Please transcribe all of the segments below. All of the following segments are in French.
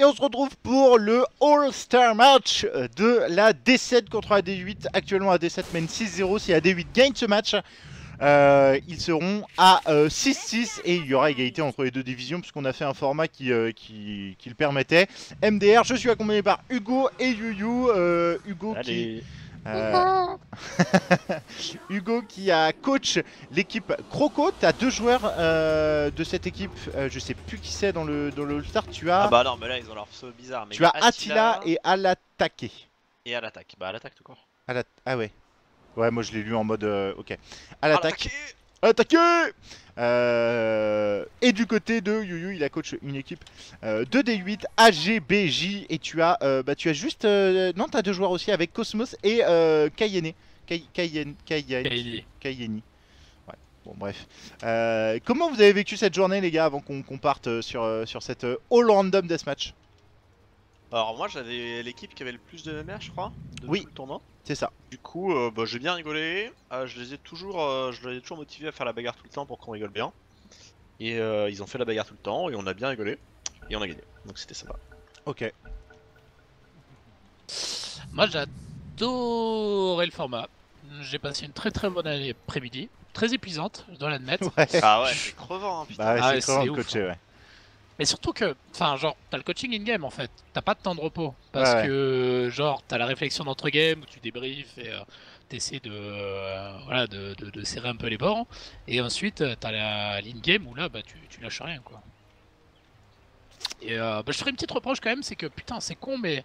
Et on se retrouve pour le All-Star Match de la D7 contre la D8. Actuellement, la D7 mène 6-0. Si la D8 gagne ce match, euh, ils seront à 6-6 et il y aura égalité entre les deux divisions puisqu'on a fait un format qui, euh, qui, qui le permettait. MDR, je suis accompagné par Hugo et Yuyu. Euh, Hugo qui... Euh, Hugo qui a coach l'équipe Croco. Tu as deux joueurs euh, de cette équipe. Euh, je sais plus qui c'est dans le, dans le All-Star. Tu as. Ah bah non, mais là ils ont leur pseudo bizarre. Mais tu as Attila, et Alattaqué. Et à l'attaque. Bah à l'attaque tout court. la... Ah ouais. Ouais, moi je l'ai lu en mode. ok. À l'attaque. Attaquer euh, Et du côté de Yuyu, il a coach une équipe euh, de D8, AGBJ, et tu as, euh, bah, tu as juste... Euh, non, tu as deux joueurs aussi avec Cosmos et Kayene. Kayeni. Kayeni. Ouais, bon bref. Comment vous avez vécu cette journée les gars avant qu'on parte sur, sur cette All Random Deathmatch? Alors moi j'avais l'équipe qui avait le plus de MR je crois, de oui. tout le tournoi. C'est ça. Du coup, euh, bah, j'ai bien rigolé. Euh, je les ai toujours, euh, je les ai toujours motivés à faire la bagarre tout le temps pour qu'on rigole bien. Et euh, ils ont fait la bagarre tout le temps et on a bien rigolé et on a gagné. Donc c'était sympa. Ok. Moi j'adorais le format. J'ai passé une très très bonne année après-midi, très épuisante, je dois l'admettre. Ouais. Ah ouais, c'est crevant. Hein, putain. Bah ouais, Ah c'est crevant de coacher, ouais. Mais surtout que, enfin, genre, t'as le coaching in-game en fait. T'as pas de temps de repos. Parce Ouais, ouais. que, genre, t'as la réflexion d'entre-game où tu débriefes et euh, t'essaies de, euh, voilà, de, de- de serrer un peu les bords. Et ensuite, euh, t'as la l'in-game où là, bah, tu, tu lâches rien quoi. Et euh, bah, je ferai une petite reproche quand même, c'est que putain, c'est con, mais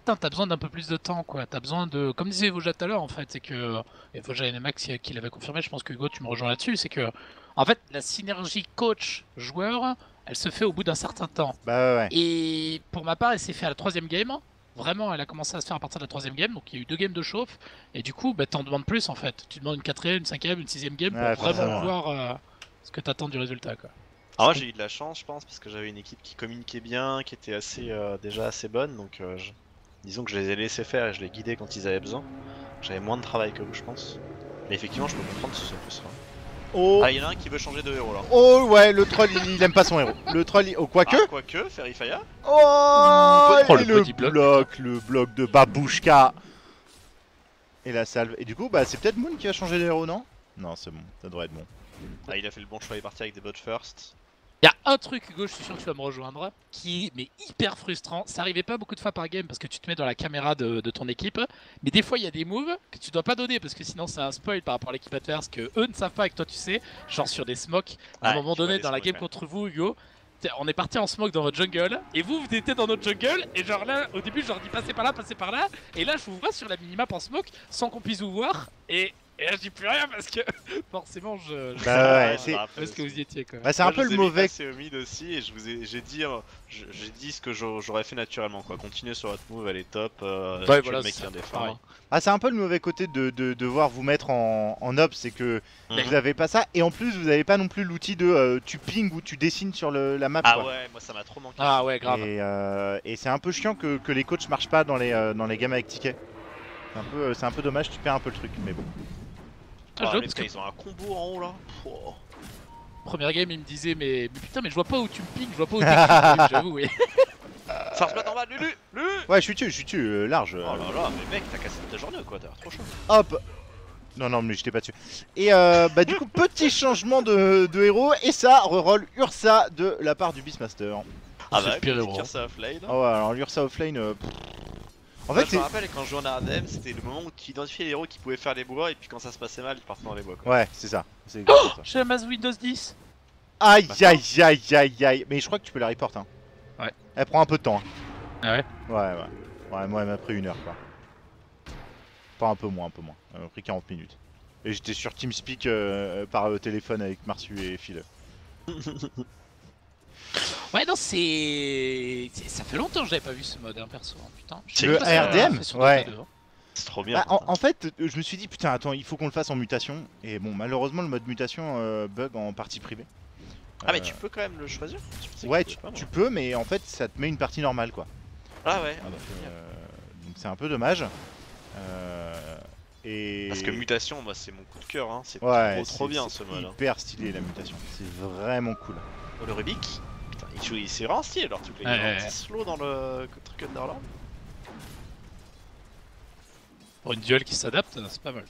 putain, t'as besoin d'un peu plus de temps quoi. T'as besoin de, comme disait Voja tout à l'heure en fait, c'est que, et Voja et Max qui, qui l'avait confirmé, je pense que Hugo, tu me rejoins là-dessus, c'est que, en fait, la synergie coach-joueur, elle se fait au bout d'un certain temps. Bah ouais, ouais. Et pour ma part, elle s'est fait à la troisième game. Vraiment, elle a commencé à se faire à partir de la troisième game. Donc il y a eu deux games de chauffe. Et du coup, bah, t'en demandes plus en fait. Tu demandes une quatrième, une cinquième, une sixième game pour Ouais, vraiment voir euh, ce que t'attends du résultat. Quoi. Alors moi j'ai eu de la chance je pense parce que j'avais une équipe qui communiquait bien, qui était assez euh, déjà assez bonne. Donc euh, je- disons que je les ai laissés faire et je les guidais quand ils avaient besoin. J'avais moins de travail que vous je pense. Mais effectivement je peux comprendre que ce soit. Oh, Ah il y en a un qui veut changer de héros là. oh ouais, le troll il, il aime pas son héros. Le troll, il... oh quoique. Ah, quoique, Ferifaya. Oh, Oh, et le le petit bloc. bloc, le bloc de Babouchka. Et la salve. Et du coup, bah c'est peut-être Moon qui va changer de héros, non? Non, c'est bon, ça devrait être bon. Ah il a fait le bon choix, il est parti avec des bots first. Il y a un truc, Hugo, je suis sûr que tu vas me rejoindre, qui est mais hyper frustrant. Ça arrivait pas beaucoup de fois par game parce que tu te mets dans la caméra de, de ton équipe. Mais des fois, il y a des moves que tu dois pas donner parce que sinon, c'est un spoil par rapport à l'équipe adverse que eux ne savent pas et que toi tu sais. Genre sur des smokes. À un Ouais, moment donné, dans la game ouais. contre vous, Hugo, on est parti en smoke dans votre jungle et vous, vous étiez dans notre jungle. Et genre là, au début, je leur dis passez par là, passez par là. Et là, je vous vois sur la minimap en smoke sans qu'on puisse vous voir. Et, et là, je dis plus rien parce que forcément, je, je sais Bah ouais, pas c'est- est-ce que vous y étiez quoi. Bah c'est un Moi, peu le mauvais. passer au mid aussi et je vous ai, j'ai dit, je- j'ai dit ce que j'aurais fait naturellement quoi. Continuez sur votre move, elle est top. Euh, Ouais, voilà, le mec qui pareil. Ah c'est un peu le mauvais côté de, de devoir vous mettre en, en up, c'est que Mhm. vous avez pas ça. Et en plus, vous avez pas non plus l'outil de euh, tu ping ou tu dessines sur le, la map. Ah quoi. ouais, moi ça m'a trop manqué. Ah ouais, grave. Et, euh, et c'est un peu chiant que, que les coachs marchent pas dans les, euh, dans les games avec ticket. C'est un, peu, c'est un peu dommage, tu perds un peu le truc, mais bon. Ah, Ah, j'avoue, parce que ils ont un combo en haut là. Pouah. première game, il me disait mais, mais putain, mais je vois pas où tu me pings, je vois pas où tu J'avoue, oui. Ça se bat en bas, Lulu Lulu Ouais, je suis tué, je suis tué, euh, large. euh, Oh là là, mais mec, t'as cassé ta journée quoi, t'as l'air trop chaud. Hop Non, non, mais j'étais pas dessus. Et euh, bah du coup, petit changement de, de héros, et ça reroll Ursa de la part du Beastmaster. Ah bah, pire héros. tire ça offlane. Oh ouais, alors l'Ursa offlane... euh. En fait, je me rappelle quand je jouais en ARDM, c'était le moment où tu identifiais les héros qui pouvaient faire les bois et puis quand ça se passait mal, ils partaient dans les bois quoi. Ouais, c'est ça. C'est ça. J'ai la masse Windows 10. Aïe, Bah, aïe, aïe, aïe, aïe. Mais je crois que tu peux la report, hein. Ouais. Elle prend un peu de temps. hein. Ah ouais Ouais, ouais. Ouais, moi, elle m'a pris une heure, quoi. Pas un peu moins, un peu moins. Elle m'a pris 40 minutes. Et j'étais sur TeamSpeak euh, par euh, téléphone avec Marsu et Phil. Ouais, non, c'est. c'est- Ça fait longtemps que j'avais pas vu ce mode, hein, perso. hein, Putain. Sais Le ARDM? Ouais. Dota 2. C'est trop bien. Bah, en, fait, je me suis dit, putain, attends, il faut qu'on le fasse en mutation. Et bon, malheureusement, le mode mutation euh, bug en partie privée. Ah, mais Euh, tu peux quand même le choisir Ouais, tu pas, tu peux, mais en fait, ça te met une partie normale, quoi. Ah ouais, ah bah, Donc, euh, donc c'est un peu dommage. Euh, et... Parce que mutation, moi c'est mon coup de cœur, hein. c'est Ouais, trop trop c'est- bien c'est ce mode. hein. hyper stylé la mutation. C'est vraiment cool. Oh, le Rubik Putain, Il joue- il- C'est vraiment stylé leur truc, les Ouais, gars. ouais, ouais. slow dans le truc Underland. Pour une duel qui s'adapte, c'est pas mal.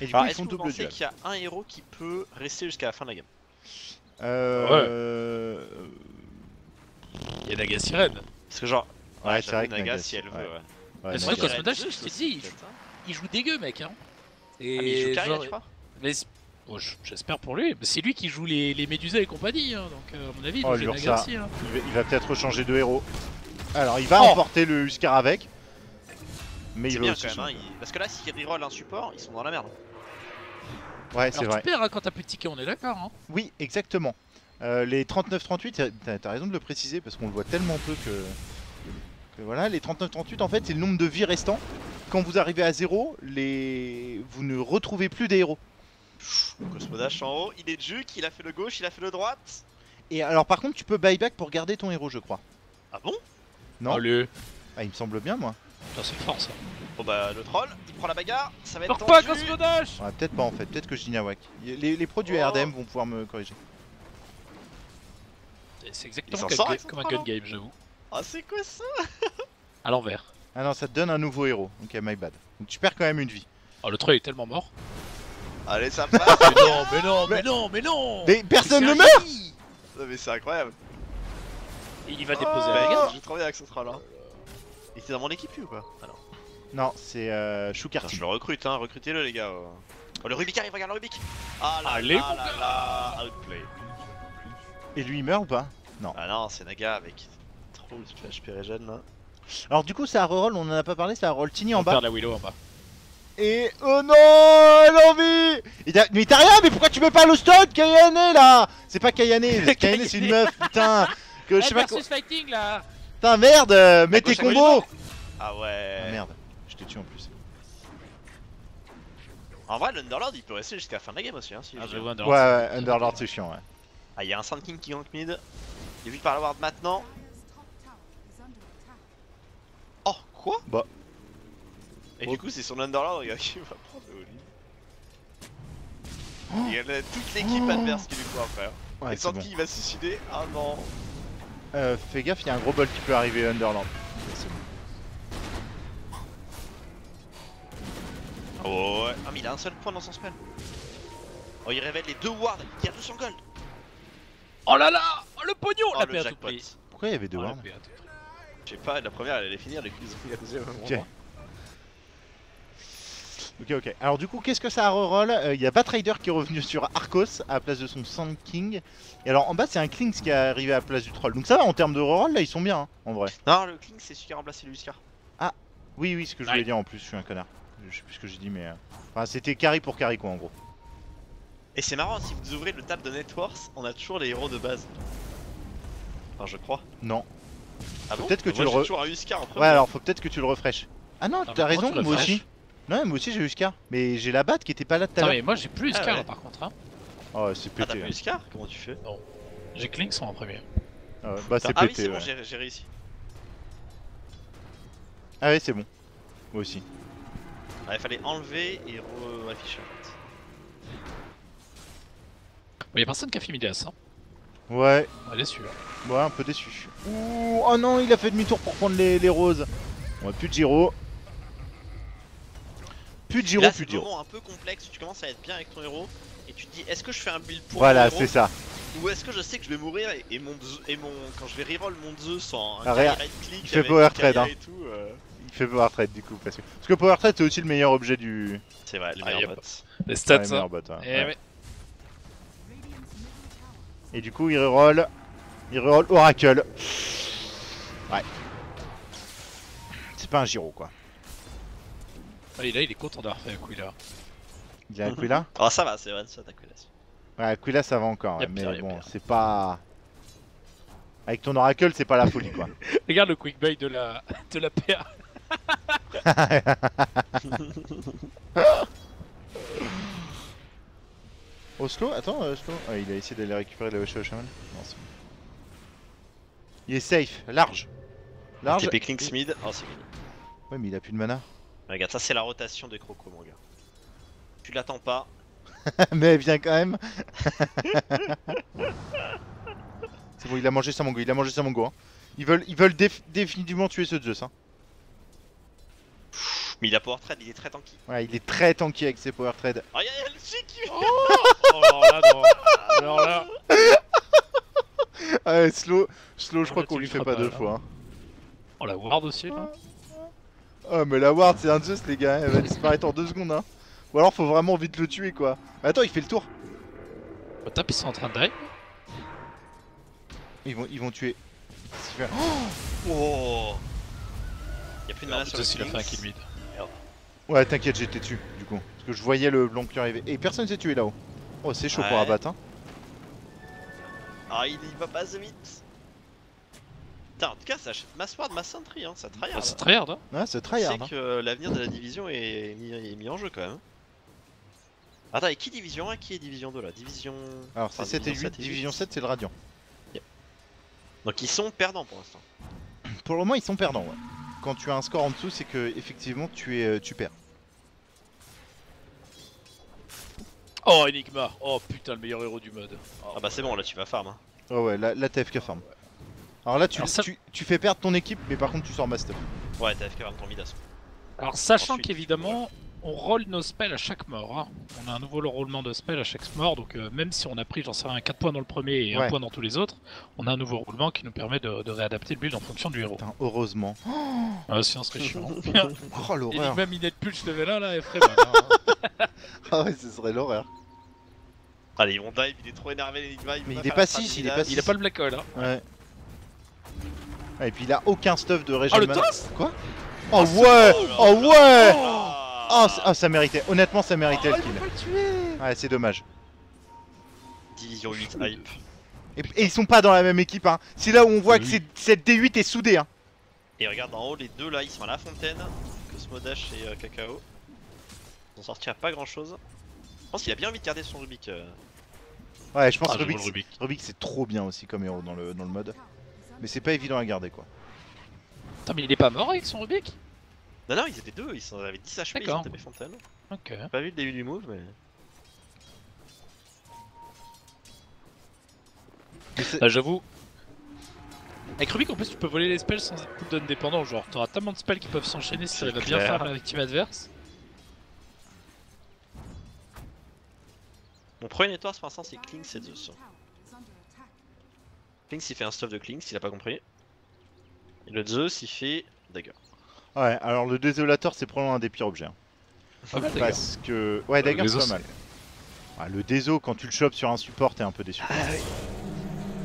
Et du coup, Alors, ils est-ce font que vous double pensez duel. qu'il y a un héros qui peut rester jusqu'à la fin de la game? Euh... Il y a Naga Sirène. Parce que genre, Ouais, ouais, c'est vrai que Naga, Naga, si elle ouais. veut, ouais. Ouais, Mais Naga. c'est vrai Naga, Cosmodash, juste je peut-être, hein. Il joue dégueu, mec. Hein. Et Ah, mais il joue Caria, genre- tu crois? mais c'est- bon, je- j'espère pour lui. C'est lui qui joue les, les Médusas et compagnie. Hein, donc, euh, à mon avis, il Oh, joue. Hein. Il va, il va peut-être changer de héros. Alors, il va Oh. emporter le Huskar avec. Mais il va bien aussi quand même, changer. hein, il- parce que là, s'ils reroll un support, ils sont dans la merde. Ouais, c'est vrai. tu perds hein, quand t'as plus de tickets, on est d'accord. Hein. Oui, exactement. Euh, les 39-38, t'as raison de le préciser parce qu'on le voit tellement peu que, que voilà, les 39-38 en fait c'est le nombre de vies restants. Quand vous arrivez à zéro, les... vous ne retrouvez plus des héros. Cosmodash en haut, il est juke, il a fait le gauche, il a fait le droite. Et alors par contre tu peux buyback pour garder ton héros je crois. Ah bon? Non. Allez. Ah il me semble bien moi. Putain, c'est fort ça. Bon bah, le troll, il prend la bagarre, ça va être pas, tendu. Cosmodash Ouais, peut-être pas en fait, peut-être que je dis nawak. Les, les pros du Oh. RDM vont pouvoir me corriger. C'est exactement comme, sort un- comme gun game, j'avoue. Ah, c'est quoi ça? À l'envers. Ah non ça te donne un nouveau héros, ok my bad. Donc tu perds quand même une vie. Oh, le troll est tellement mort. Allez, ça passe mais non, mais non, Mais- mais non, mais non Mais personne ne meurt Non, mais c'est incroyable Il va déposer Oh, la bagarre. Je trop bien avec ce troll hein. Il était dans mon équipe lui ou pas Ah non. Non, c'est euh, je le recrute, hein, recrutez-le les gars. Oh, le Rubik arrive, regarde le Rubik Ah là Allez, là mon là là Outplay Et lui il meurt ou pas Ah non, c'est Naga avec trop de HP régène là. Alors du coup ça reroll, on en a pas parlé, ça reroll Tini en On bas. perd la Willow en bas. Et oh non, elle a envie Mais t'as rien, mais pourquoi tu mets pas le stun Kayane là? C'est pas Kayane, Kayane c'est une meuf, putain que je sais pas fighting là Putain merde, euh, mets tes combos Ah ouais Ah merde, je t'ai tué en plus. En vrai, l'Underlord il peut rester jusqu'à la fin de la game aussi. Hein, si Ah, Ouais, ouais, Underlord c'est chiant, ouais. Ah, il y a un Sand King qui gank mid. Il est vu par la ward maintenant. Oh, quoi? Bah. Et Oh. du coup, c'est son Underlord regarde, qui va prendre le Oli. Il y a toute l'équipe Oh. adverse qui lui court après. hein. Ouais, Et c'est Sand bon. King il va se suicider. Ah non. Euh, fais gaffe, il y a un gros bol qui peut arriver bon. Oh ouais. Ah, mais il a un seul point dans son spell. Oh, il révèle les deux wards. Il y a 200 gold. Oh là là Oh le pognon Oh, La le paix à tout jackpot. prix. Pourquoi il y avait deux Oh, la wards. Je sais pas, la première elle allait finir, les ils ont mis la deuxième. au Ok. Ok. Alors du coup, qu'est-ce que ça reroll Euh, Il y a Batrider qui est revenu sur Arcos à la place de son Sand King. Et alors en bas, c'est un Klinks qui est arrivé à la place du Troll. Donc ça va, en termes de reroll, là, ils sont bien, hein, en vrai. Non, le King c'est celui qui a remplacé le Huskar. Oui, oui, ce que je voulais Ouais. dire en plus, je suis un connard. Je sais plus ce que j'ai dit, mais... euh, Enfin, c'était carry pour carry, quoi, en gros. Et c'est marrant, si vous ouvrez le tab de Networks, on a toujours les héros de base. Enfin, je crois. Non. Ah bon Peut-être que Moi, tu le re- toujours un Huskar en premier. Ouais, alors faut peut-être que tu le refresh. Ah non, mais t'as raison, moi aussi. Non, moi aussi j'ai eu Scar. Mais j'ai la batte qui était pas là tout à Non l'heure. mais moi j'ai plus Ah Scar ouais. par contre. Hein. Oh, c'est Ah, t'as pété. plus hein. Huskar Comment tu fais? J'ai Clinks en premier. Ah ouais, bah c'est Ah oui, pété. c'est bon, ouais. j'ai j'ai réussi. Ah ouais, c'est bon. Moi aussi. Ah, il fallait enlever et re-afficher en fait. Bon, y'a personne qui a fait Midas. Hein. Ouais, On est déçu. ouais, un peu déçu. Ouh, oh non, il a fait demi-tour pour prendre les, les roses. Ouais, plus de Giro. Plus de Giro, Là, plus c'est de Giro. moment un peu complexe où tu commences à être bien avec ton héros et tu te dis est-ce que je fais un build pour Voilà, c'est ça. ou est-ce que je sais que je vais mourir et, et mon et mon quand je vais reroll mon Zeus en un right click il fait power trade, hein. et tout, euh, Il fait Power Trade du coup. Parce que, parce que Power Trade c'est aussi le meilleur objet du. C'est vrai, le Ah, meilleur bot. Les stats. hein. bot, ouais. Eh Ouais. ouais. Et du coup, il reroll. Il reroll Oracle. Ouais. C'est pas un Giro quoi. Ah, et là il est content d'avoir fait Aquila. Il a Aquila Ah ça va, c'est vrai, ça t'as là Ouais, Aquila ça va encore, mais pire, bon, c'est pas. Avec ton Oracle, c'est pas la folie quoi. Regarde le quick buy de la, de la PA. Oslo Attends, euh, Oslo Ah, il a essayé d'aller récupérer le Shadow Shaman. Non, c'est bon. Il est safe, large. Large. TP Clinks mid, oh c'est fini. Ouais, mais il a plus de mana. Regarde, ça c'est la rotation des crocos mon gars. Tu l'attends pas, mais elle vient quand même. C'est bon, il a mangé Samango, il a mangé Samango. Hein. Ils veulent, ils veulent déf- définitivement tuer ce Zeus. Hein. Mais il a power trade, il est très tanky. Ouais, il est très tanky avec ses power trade. Oh, y'a le chic qui Oh, alors là, non. Alors là, Ouais, slow, slow, je Ah, crois qu'on lui fait pas pas, deux là. fois. hein. on la ward aussi là. Ah, mais la ward, c'est un Zeus, les gars. Elle va disparaître en deux secondes. Hein. Ou alors, faut vraiment vite le tuer, quoi. Mais attends, il fait le tour. Au top, ils sont en train de die. Ils vont, ils vont tuer. Fait Oh Y'a plus de mana sur le Zeus, il a fait un kill mid. Ouais, t'inquiète, j'étais dessus, du coup. Parce que je voyais le blanc qui arrivait. Et personne s'est tué là-haut. Oh, c'est chaud pour abattre. Hein. Ah, il, il va pas assez vite Putain, en tout cas, ça achète ma sword, ma sentry, hein, ça tryhard. Bah, c'est très hard. Hein. Ouais, c'est C'est tryhard. Hein. que euh, l'avenir de la division est mis, est mis en jeu quand même. Attends, et qui division 1 Qui est division 2 là? Division. Alors, c'est Enfin, 7 et 8. division 7 et Division 8. 7, c'est le radiant. Donc ils sont perdants pour l'instant. Pour le moment, ils sont perdants, ouais. Quand tu as un score en dessous, c'est que effectivement tu es euh, tu perds. Oh, Enigma. Oh putain, le meilleur héros du mode. Oh, Ah bah c'est bon, là tu vas farm. Hein. Oh ouais, là, là t'as FK farm. Alors là, tu, Alors ça- tu, tu fais perdre ton équipe, mais par contre, tu sors Master. Ouais, t'as FK farm ton midas. Alors, sachant qu'évidemment, on roll nos spells à chaque mort. hein. On a un nouveau roulement de spells à chaque mort, donc euh, même si on a pris, j'en sais rien, 4 points dans le premier et Ouais. 1 point dans tous les autres, on a un nouveau roulement qui nous permet de, de réadapter le build en fonction du héros. Putain, heureusement. Ah, sinon, ce serait chiant. Oh l'horreur. Enigma minette pulse level 1 là, elle ferait mal. hein. Ah ouais, ce serait l'horreur. Allez, vont dive, il est trop énervé l'Enigma. Mais il est pas la six, strat il est pas six. Il a pas le black hole. Hein. Ouais. Ah, et puis il a aucun stuff de Oh, régime. le toss Quoi Oh ouais Oh ouais Ah, Oh, oh, ça méritait. Honnêtement, ça méritait Oh, le il kill. peut pas le tuer Ouais, c'est dommage. Division 8 hype. Et, et ils sont pas dans la même équipe. Hein. C'est là où on voit que Oui. cette D8 est soudée. Hein. Et regarde en haut, les deux là, ils sont à la fontaine. Cosmodash et euh, Cacao. Ils ont sorti à pas grand chose. Je pense qu'il a bien envie de garder son Rubik. euh. Ouais, je pense Ah, que Rubik, le Rubik. Rubik c'est trop bien aussi comme héros dans le, dans le mode. Mais c'est pas évident à garder quoi. Attends, mais il est pas mort avec son Rubik? Non, non, ils étaient deux, ils sont- avaient 10 HP, ils ont D'accord. tapé fontaine. Ok. J'ai pas vu le début du move, mais. Bah, j'avoue. Avec Rubik, en plus, tu peux voler les spells sans être cooldown dépendant. Genre, t'auras tellement de spells qui peuvent s'enchaîner si ça va bien faire la team adverse. Mon premier nettoir pour l'instant c'est Klings et Zeus. Klings il fait un stuff de Klings, il a pas compris. Et le Zeus il fait Dagger. Ouais, alors le désolateur c'est probablement un des pires objets. hein. Pas mal, d'ailleurs. Parce que. Ouais, Dagger le c'est pas mal. Ah, le déso, quand tu le chopes sur un support, t'es un peu déçu.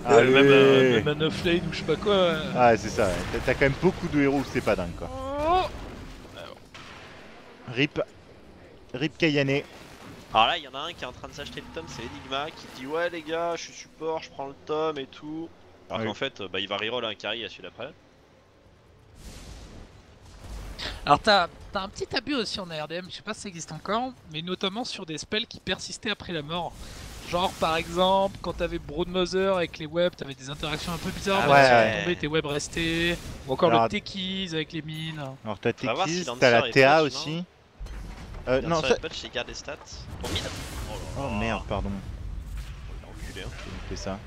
Euh, Allez. même, euh, même un offlane ou je sais pas quoi. euh. Ouais, c'est ça, ouais. T'as- t'as quand même beaucoup de héros où c'est pas dingue quoi. Oh Rip. Rip Kayane. Alors là il y en a un qui est en train de s'acheter le tome, c'est Enigma qui dit ouais les gars je suis support, je prends le tome et tout. Alors Ouais. qu'en fait bah, il va reroll un carry à celui d'après. Alors t'as t'as un petit abus aussi en ARDM, je sais pas si ça existe encore, mais notamment sur des spells qui persistaient après la mort. Genre par exemple quand t'avais Broadmother avec les webs, t'avais des interactions un peu bizarres, Ah ouais. tombais, tes webs restaient, ou encore Alors, le Techies avec les mines. Alors t'as Lancer t'as la TA aussi. Euh, non, ça... patch garde les stats. Pour mid Oh, là Oh là. merde, pardon. Il a enculé, hein. J'ai fait ça.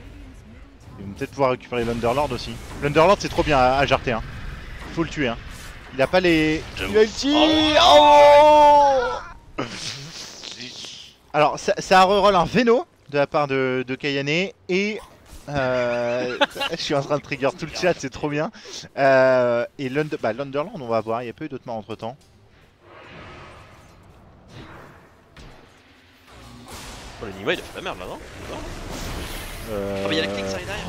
Ils vont peut-être pouvoir récupérer l'Underlord aussi. L'Underlord c'est trop bien à, à jarter hein. Faut le tuer hein. Il a pas les. Ulti Oh Oh Alors ça, ça a reroll un Veno de la part de, de Kayane et euh, je suis en train de trigger tout le chat, c'est trop bien. Euh, et bah, l'Underland, on va voir, il y a pas eu d'autres morts entre temps. Oh, l'Enigma il a fait de la merde là non Non Euh... Oh mais il y a la arrive derrière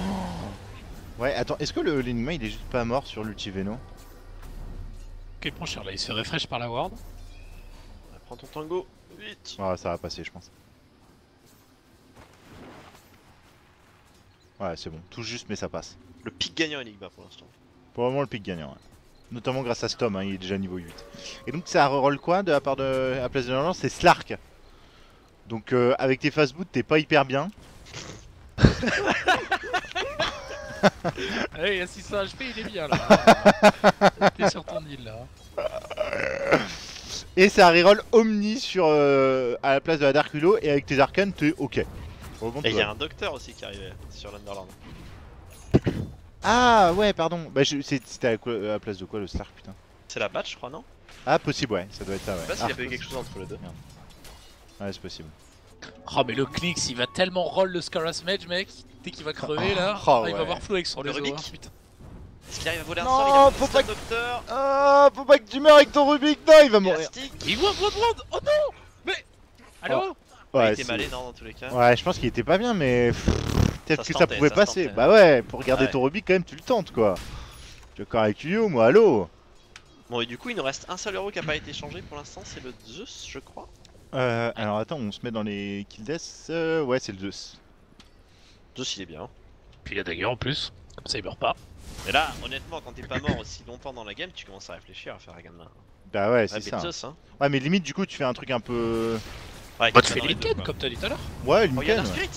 Ouais, attends, est-ce que le l'Enigma il est juste pas mort sur l'ulti Veno Ok, bon cher là, il se refresh par la ward. Ouais, Prends ton tango, vite Ouais, ça va passer, je pense. Ouais, c'est bon, tout juste, mais ça passe. Le pic gagnant Enigma pour l'instant. Pour le moment, le pic gagnant, ouais. Notamment grâce à Stom, hein, il est déjà niveau 8. Et donc, ça reroll quoi de la part de la place de l'Irlande C'est Slark. Donc, euh, avec tes fast boots, t'es pas hyper bien. Allez, il a 600 HP, il est bien là. T'es sur ton île là. Et ça reroll Omni sur, euh, à la place de la Dark Willow. Et avec tes arcanes, t'es ok. Et il y a un docteur aussi qui arrivait sur l'Underland. Ah ouais, pardon. Bah je- c'est- c'était à, quoi- à la place de quoi le Slark putain? C'est la batch, je crois, non? Ah possible ouais, ça doit être ça ouais. Je sais pas s'il Ah, y avait quelque chose entre les deux. Ouais c'est possible. Oh mais le Clix il va tellement roll le Scaras Mage mec Dès qu'il va crever là Oh, Ah, Il va ouais. avoir flou avec son Le réseau Rubik hein, putain. Est-ce qu'il arrive à voler un Non, sort Il a faut faut pas pas docteur Ah faut pas que tu meurs avec ton Rubik, non il va mourir. Il voit Blood Round Oh non Mais Allo Il Ouais, était c'est- malé, non, dans tous les cas. ouais je pense qu'il était pas bien mais peut-être que ça pouvait ça passer. tentait. Bah ouais, pour garder Ouais. ton Rubik quand même tu le tentes quoi. Tu es d'accord avec Yu, moi allô Bon, et du coup, il nous reste un seul héros qui a pas été changé pour l'instant, c'est le Zeus, je crois. Euh, Alors attends, on se met dans les kill deaths. euh, ouais c'est le Zeus. Zeus, il est bien. Puis il y a Dagger en plus, comme ça il meurt pas. Mais là, honnêtement, quand t'es pas mort aussi longtemps dans la game, tu commences à réfléchir à faire la gamme là. Bah ouais c'est ça. Zeus, hein. Ouais mais limite du coup tu fais un truc un peu... Ouais, Bah tu fais quoi. comme t'as dit tout à l'heure Ouais Oh, y a ouais. Spirit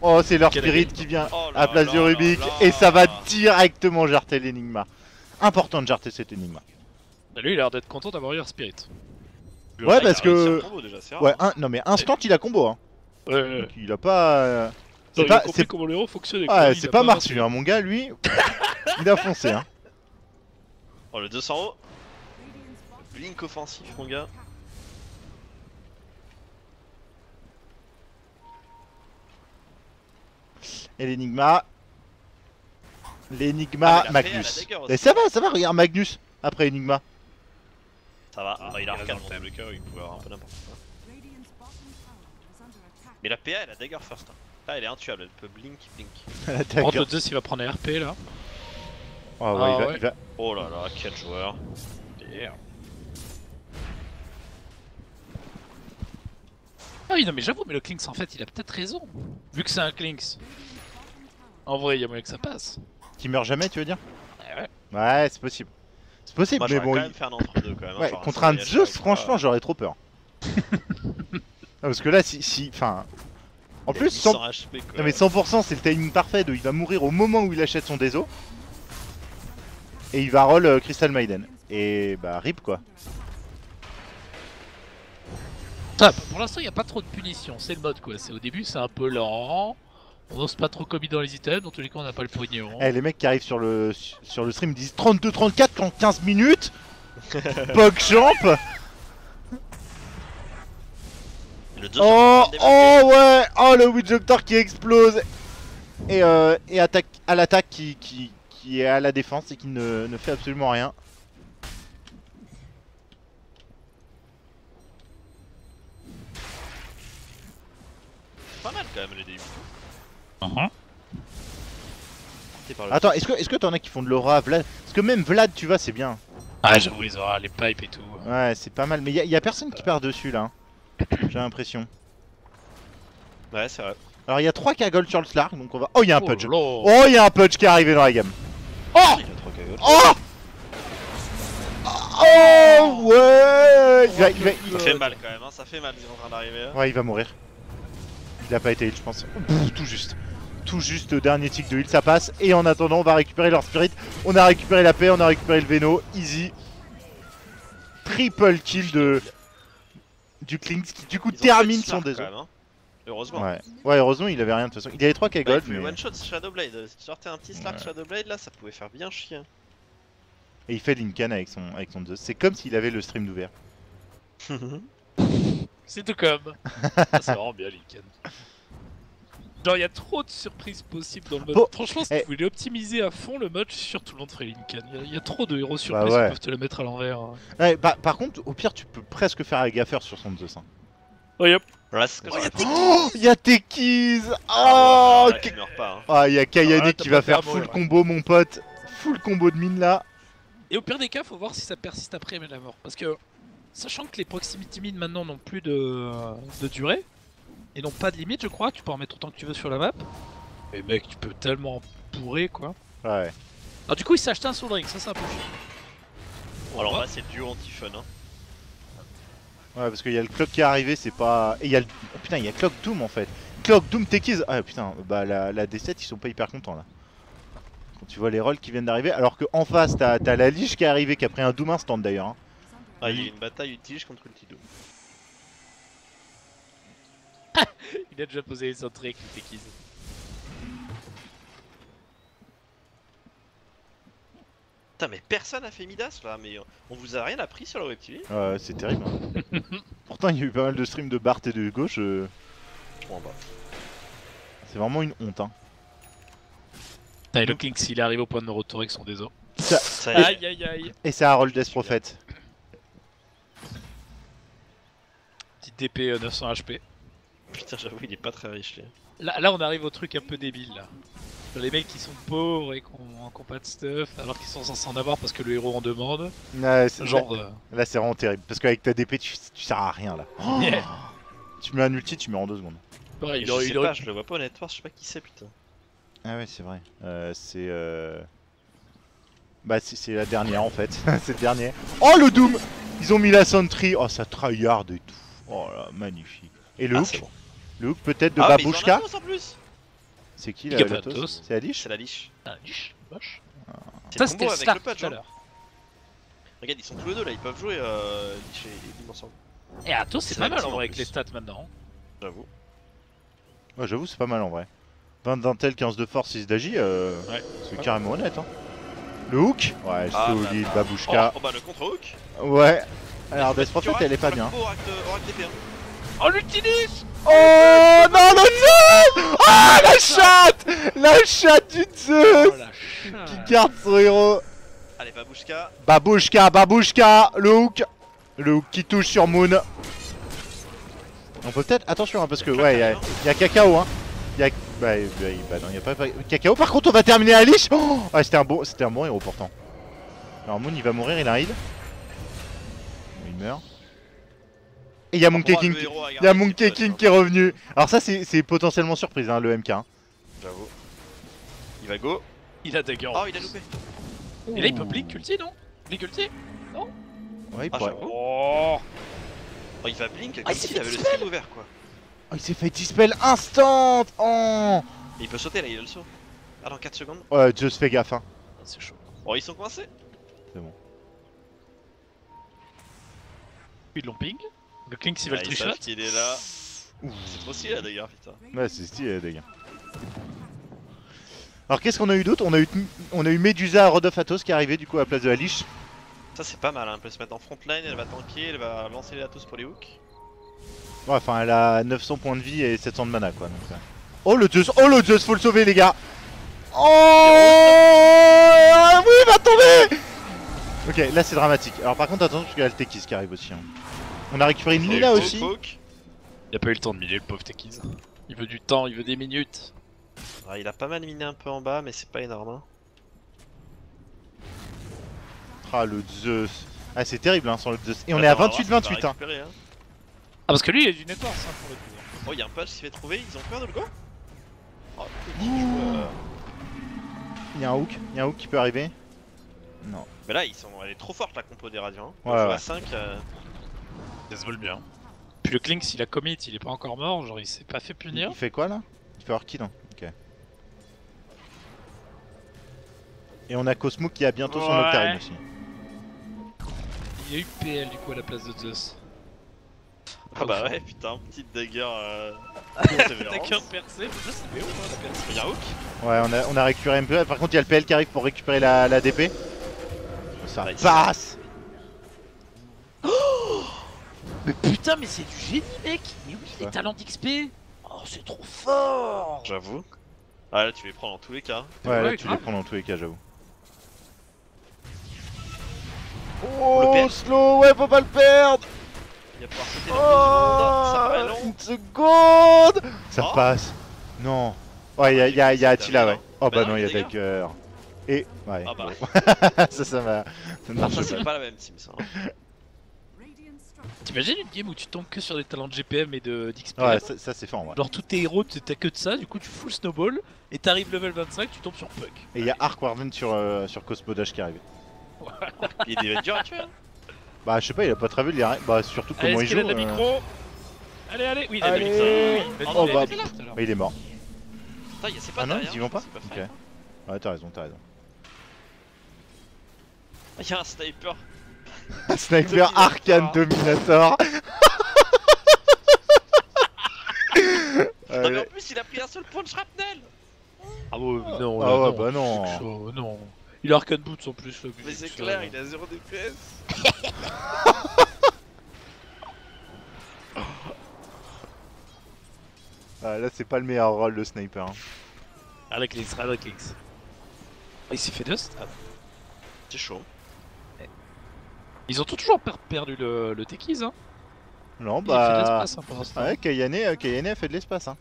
Oh c'est leur spirit qui vient Oh à place du Rubik et ça va directement jarter l'énigma. Important de jarter cet énigma. Bah lui il a l'air d'être content d'avoir eu un Spirit. Ouais, Ah, il a parce que- combo, déjà, Ouais, hein. un, non mais instant il a combo hein. Ouais, ouais, ouais. Donc, il a pas... euh, C'est pas, c'est comment le héros fonctionne. ouais, c'est pas Marsu hein, mon gars lui, il a foncé hein. Oh, le 200 haut Blink offensif, mon gars. Et l'énigma... L'énigma Ah, Magnus. Mais ça va, ça va, regarde Magnus après énigma. Ça va, Ah, bah, il a reste dans les cas, il pouvait avoir un peu n'importe quoi. Mais la PA, elle a dagger first. hein. Là, elle est intuable, elle peut blink, blink. La Par contre, dagger. le Zeus il va prendre un RP là. Oh, ouais, Ah, il, va, ouais. il va- Oh là là, quel joueur. Ah oui, non, mais j'avoue, mais le Clinks en fait il a peut-être raison. Vu que c'est un Clinks. En vrai, il y a moyen que ça passe. Qui meurt jamais, tu veux dire? Ouais, ouais. Ouais, c'est possible. C'est possible, Moi, mais bon. quand il- même fait un entre-deux quand même. hein, Ouais, genre contre un Zeus, avec, franchement, euh, j'aurais trop peur. Parce que là, si. si enfin. En plus, a 100... 800 HP, quoi. non, mais 100% c'est le timing parfait de il va mourir au moment où il achète son déso. Et il va roll euh, Crystal Maiden. Et bah, rip quoi. Ah, pour l'instant, il n'y a pas trop de punition. C'est le mode quoi. C'est au début, c'est un peu lent. On n'ose pas trop commis dans les items. Dans tous les cas, on n'a pas le pognon. Eh, les mecs qui arrivent sur le, sur le stream disent 32-34 en 15 minutes PogChamp Le 200 Oh, oh ouais Oh le Witch Doctor qui explose Et, euh, et attaque à l'attaque qui, qui, qui est à la défense et qui ne, ne fait absolument rien. C'est pas mal quand même le début. Uh-huh. Porté par le Attends, est-ce que est-ce que t'en as qui font de l'aura Vlad? Parce que même Vlad, tu vois, c'est bien. Ah, j'avoue, les aura les pipes et tout. Ouais, c'est pas mal. Mais y a, y a personne qui part dessus là. hein. J'ai l'impression. Ouais, c'est vrai. Alors il y a 3 cagoles sur le Slark, donc on va. Oh, il y a un Oh là. Oh, il y a un pudge qui est arrivé dans la gamme. Oh Il a trop cagoles. Oh Oh ouais il va, il va- il- Ça fait mal quand même, hein, ça fait mal, ils sont en train d'arriver. hein. Ouais, il va mourir. Il a pas été heal, je pense. Pff, tout juste. Tout juste, dernier tick de heal, ça passe. Et en attendant, on va récupérer leur spirit. On a récupéré la paix, on a récupéré le Veno. Easy. Triple kill de du Klinks qui du coup termine son Slark, déso. quand même, hein. Heureusement. Ouais. ouais, heureusement, il avait rien de toute façon. Il avait 3 Ouais, cagoles, il pouvait mais... one shot Shadowblade. Si tu sortais un petit Slark Ouais. Shadowblade là, ça pouvait faire bien chier. Et il fait Lincoln avec son, avec son Zeus. C'est comme s'il avait le stream d'ouvert. C'est tout comme. Ah, c'est vraiment bien, Lincoln. Genre, il y a trop de surprises possibles dans le mode. Bon, Franchement, si eh. vous voulez optimiser à fond le mode, je suis sûr que tout le monde ferait Lincoln. Il y a- il y, a trop de héros surprises ouais. qui peuvent te le mettre à l'envers. hein. Ouais, par, par contre, au pire, tu peux presque faire un gaffeur sur son Zeus. hein. Oh, yep. Là, ce que. Oh, il y a Tekiz Ah, Oh, ouais, pas. Hein. Ah, il y a Kayane Ah, ouais, qui va faire mot, full combo, mon pote. Full combo de mine là. Et au pire des cas, faut voir si ça persiste après mais la mort. Parce que, sachant que les proximity mines maintenant n'ont plus de, de durée, et n'ont pas de limite, je crois, tu peux en mettre autant que tu veux sur la map. Et mec, tu peux tellement bourrer quoi. Ouais. Alors, du coup, il s'est acheté un Soul Ring, ça c'est un peu chiant. Bon, alors là, c'est duo anti-fun. Hein. Ouais, parce qu'il y a le clock qui est arrivé, c'est pas. Et il y a le. oh, putain, il y a Clock Doom en fait. Clock Doom Tekiz. Ah putain, bah la, la D7, ils sont pas hyper contents là. Quand tu vois les rolls qui viennent d'arriver, alors qu'en face, t'as t'as la Liche qui est arrivée, qui a pris un Doom instant d'ailleurs. hein. Ah, il y a eu une bataille utige contre Ultido. Il a déjà posé les entrées avec le Tekiz. Putain, mais personne a fait Midas là, mais on vous a rien appris sur le Web TV Euh, c'est terrible. hein. Pourtant, il y a eu pas mal de streams de Bart et de gauche. euh, Je comprends pas. C'est vraiment une honte. Hein. Le King, s'il arrive au point de retour avec son déso. Ça y est. Aïe aïe aïe. Et c'est Harold Death Prophet. Petite DP euh, 900 HP. Putain, j'avoue, il est pas très riche lui. Là, là, on arrive au truc un peu débile là. Les mecs qui sont pauvres et qui ont, qui ont pas de stuff, alors qu'ils sont censés en avoir parce que le héros en demande. Ouais, c'est- Genre. euh, Là, c'est vraiment terrible. Parce qu'avec ta DP, tu, tu sers à rien là. yeah. Tu mets un ulti, tu mets en deux secondes. Ouais, il aurait, je il aurait- pas, je le vois pas honnêtement, je sais pas qui c'est putain. Ah ouais, c'est vrai. Euh, c'est euh... Bah c'est la dernière en fait. c'est le dernier. Oh le Doom Ils ont mis la Sentry. Oh ça tryhard et tout. Oh là, magnifique. Et le Ah, hook c'est bon. Le hook peut-être de Ah, plus C'est qui la à Latos tous. C'est Alish C'est la liche. Ah, liche, moche. C'est Ça, c'était le avec start le patch. tout à hein. l'heure. Regarde, ils sont tous les deux là, ils peuvent jouer euh, liche et ensemble. Et Atos, c'est C'est pas mal en vrai avec les stats maintenant. J'avoue. Ouais j'avoue c'est pas mal en vrai. 20 d'intel, 15 de force, 6 d'agi, euh... Ouais. c'est carrément honnête hein. Le hook Ouais Ah, solide, Oh, Babushka. oh bah le contre-hook Ouais. Alors Death Prophet Prophet elle est pas bien. Oracle, Oracle Oh, l'utilise Oh non le Zeus Ah la chatte La chatte du Zeus Oh la Qui garde son héros Allez, Babushka. Babushka, Babushka, le hook Le hook qui touche sur Moon. On peut peut-être... Attention hein, parce que ouais, il y, a- y a Cacao hein. Y a... Bah, bah, bah non, y a pas... Cacao par contre on va terminer à Lich oh Ouais c'était un, bon... c'était un bon héros pourtant. Alors Moon il va mourir, il a un heal. Il meurt. Et il y a Monkey King. Il y a Monkey c'est King qui est revenu. Alors ça c'est c'est potentiellement surprise hein, le MK. hein. J'avoue. Il va go. Il a dagger. Oh, il a loupé. Et là, il peut blink ulti, non? Blink ulti Ouais, il Ah, pourrait-. Oh Oh, il va blink Ah, comme il s'est s'il fait avait le stream ouvert quoi. Oh, il s'est fait dispel instant Oh il peut sauter là, il a le saut. Ah, dans 4 secondes. Ouais, just fais gaffe hein. C'est chaud. Oh, ils sont coincés. Puis de lomping. Le King, s'il va Ah, le trichot. qu'il est là. C'est trop stylé d'ailleurs, putain. Ouais, c'est stylé, les gars. Alors, qu'est-ce qu'on a eu d'autre? On, a eu on a eu Medusa Rodolphe Athos qui est arrivé du coup à la place de Alish. Ça, c'est pas mal, hein. elle peut se mettre en frontline, elle va tanker, elle va lancer les atos pour les hooks. Ouais, enfin, elle a 900 points de vie et 700 de mana quoi. Donc, euh. Oh le Zeus Oh le Zeus, faut le sauver, les gars Oh ah, Oui, il va tomber Ok, là c'est dramatique. Alors, par contre, attention, parce qu'il y a le Tekis qui arrive aussi. hein. On a récupéré une Hook, aussi. Il a pas eu le temps de miner le pauvre Techies. Il veut du temps, il veut des minutes. Ah, il a pas mal miné un peu en bas, mais c'est pas énorme. Hein. Ah, le Zeus. Ah, c'est terrible hein, sans le Zeus. Et on est à on va voir s'il va 28-28 hein. hein. Ah, parce que lui, il est du network, ça, pour le coup. hein. Oh, y'a un patch qui fait trouver, ils ont peur de le go Oh, Ouh. euh, Il y a un hook, il y a un hook qui peut arriver. Non. Mais là, ils sont... elle est trop forte la compo des radiants. Hein. Ouais, à 5, euh, Ça se vole bien. Puis le Kling, s'il a commit, il est pas encore mort, genre il s'est pas fait punir. Il fait quoi là? Il fait Orchid hein Ok. Et on a Cosmo qui a bientôt son. Octarine aussi. Il y a eu PL du coup à la place de Zeus. Ah bah ouais, putain, petite dagger. Euh... Dagger percé, je sais mais où hein, la percé. Il y a un hook Ouais, on a, on a récupéré un peu. Par contre, il y a le PL qui arrive pour récupérer la, la DP. Ça Nice. passe Mais putain, mais c'est du génie, mec Mais oui, les talents d'XP Oh, c'est trop fort J'avoue. Ah là, tu les prends dans tous les cas. Ouais, Ouais, là, tu les prends dans tous les cas, j'avoue. le Oh, slow, ouais, faut pas le perdre Il va pouvoir sauter dans 2 secondes. Ça paraît Oh, une seconde Ça Oh. passe Non Ouais, il y a, y a, y a Attila, ouais. Oh bah Bah non, il y a Dagger. Et... Ouais. Ah bah. ça, ça va... Ça marche Ça, pas. c'est pas la même team, ça. hein. T'imagines une game où tu tombes que sur des talents de GPM et de d'XP Ouais, ça, ça, c'est fort, ouais. Genre tous tes héros, t'as que de ça, du coup tu full snowball, et t'arrives level 25, tu tombes sur Puck. Et il y a Ark Warden sur, euh, sur Cosmo Dash qui arrive. Il est dur à tuer. hein. Bah, je sais pas, il a pas travel, il a... Bah, surtout Allez, comment il joue. a de la euh, micro Allez, allez, oui, il a de la micro. Oh, il a bah. bah, il est mort. Putain, y a- c'est pas Ah non, derrière, ils y vont je pas Ok. Ouais, t'as raison, t'as raison. Ah, y'a un sniper. Sniper Dominator. Arcane Dominator Non, mais en plus, il a pris un seul point de shrapnel. Ah ouais, non, Ah là, ouais, non, bah non. chaud, non. Il a Arcane Boots en plus. le Mais c'est clair, il a 0 DPS. Ah, là, c'est pas le meilleur rôle de sniper. hein. Radoclix. Ah, il s'est fait dust Ah. C'est chaud. Ils ont toujours per- perdu le, le Techies, hein. Non, Il a fait de bah. l'espace hein, pour l'instant. Ouais, Kayane, euh, Kayane a fait de l'espace. Hein.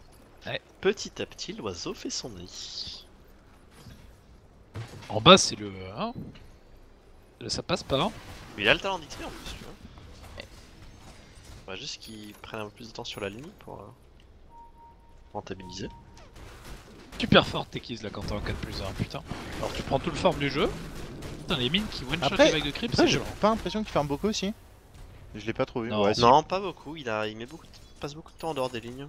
Petit à petit, l'oiseau fait son nid. En bas, c'est le. Hein Là, ça passe pas. Hein Mais il a le talent d'XP en plus, tu vois. Faudrait juste qu'il prenne un peu plus de temps sur la ligne pour euh, rentabiliser. Super fort Techies là quand t'es en 4 plus 1, putain. Alors tu prends tout le forme du jeu. Putain, les mines qui one shot Après- les vagues de creep, Après, c'est j'ai pas l'impression qu'il ferme beaucoup aussi. Je l'ai pas trop vu. Non. Ouais, si. Non, pas beaucoup. Il a, il met beaucoup, de- passe beaucoup de temps en dehors des lignes.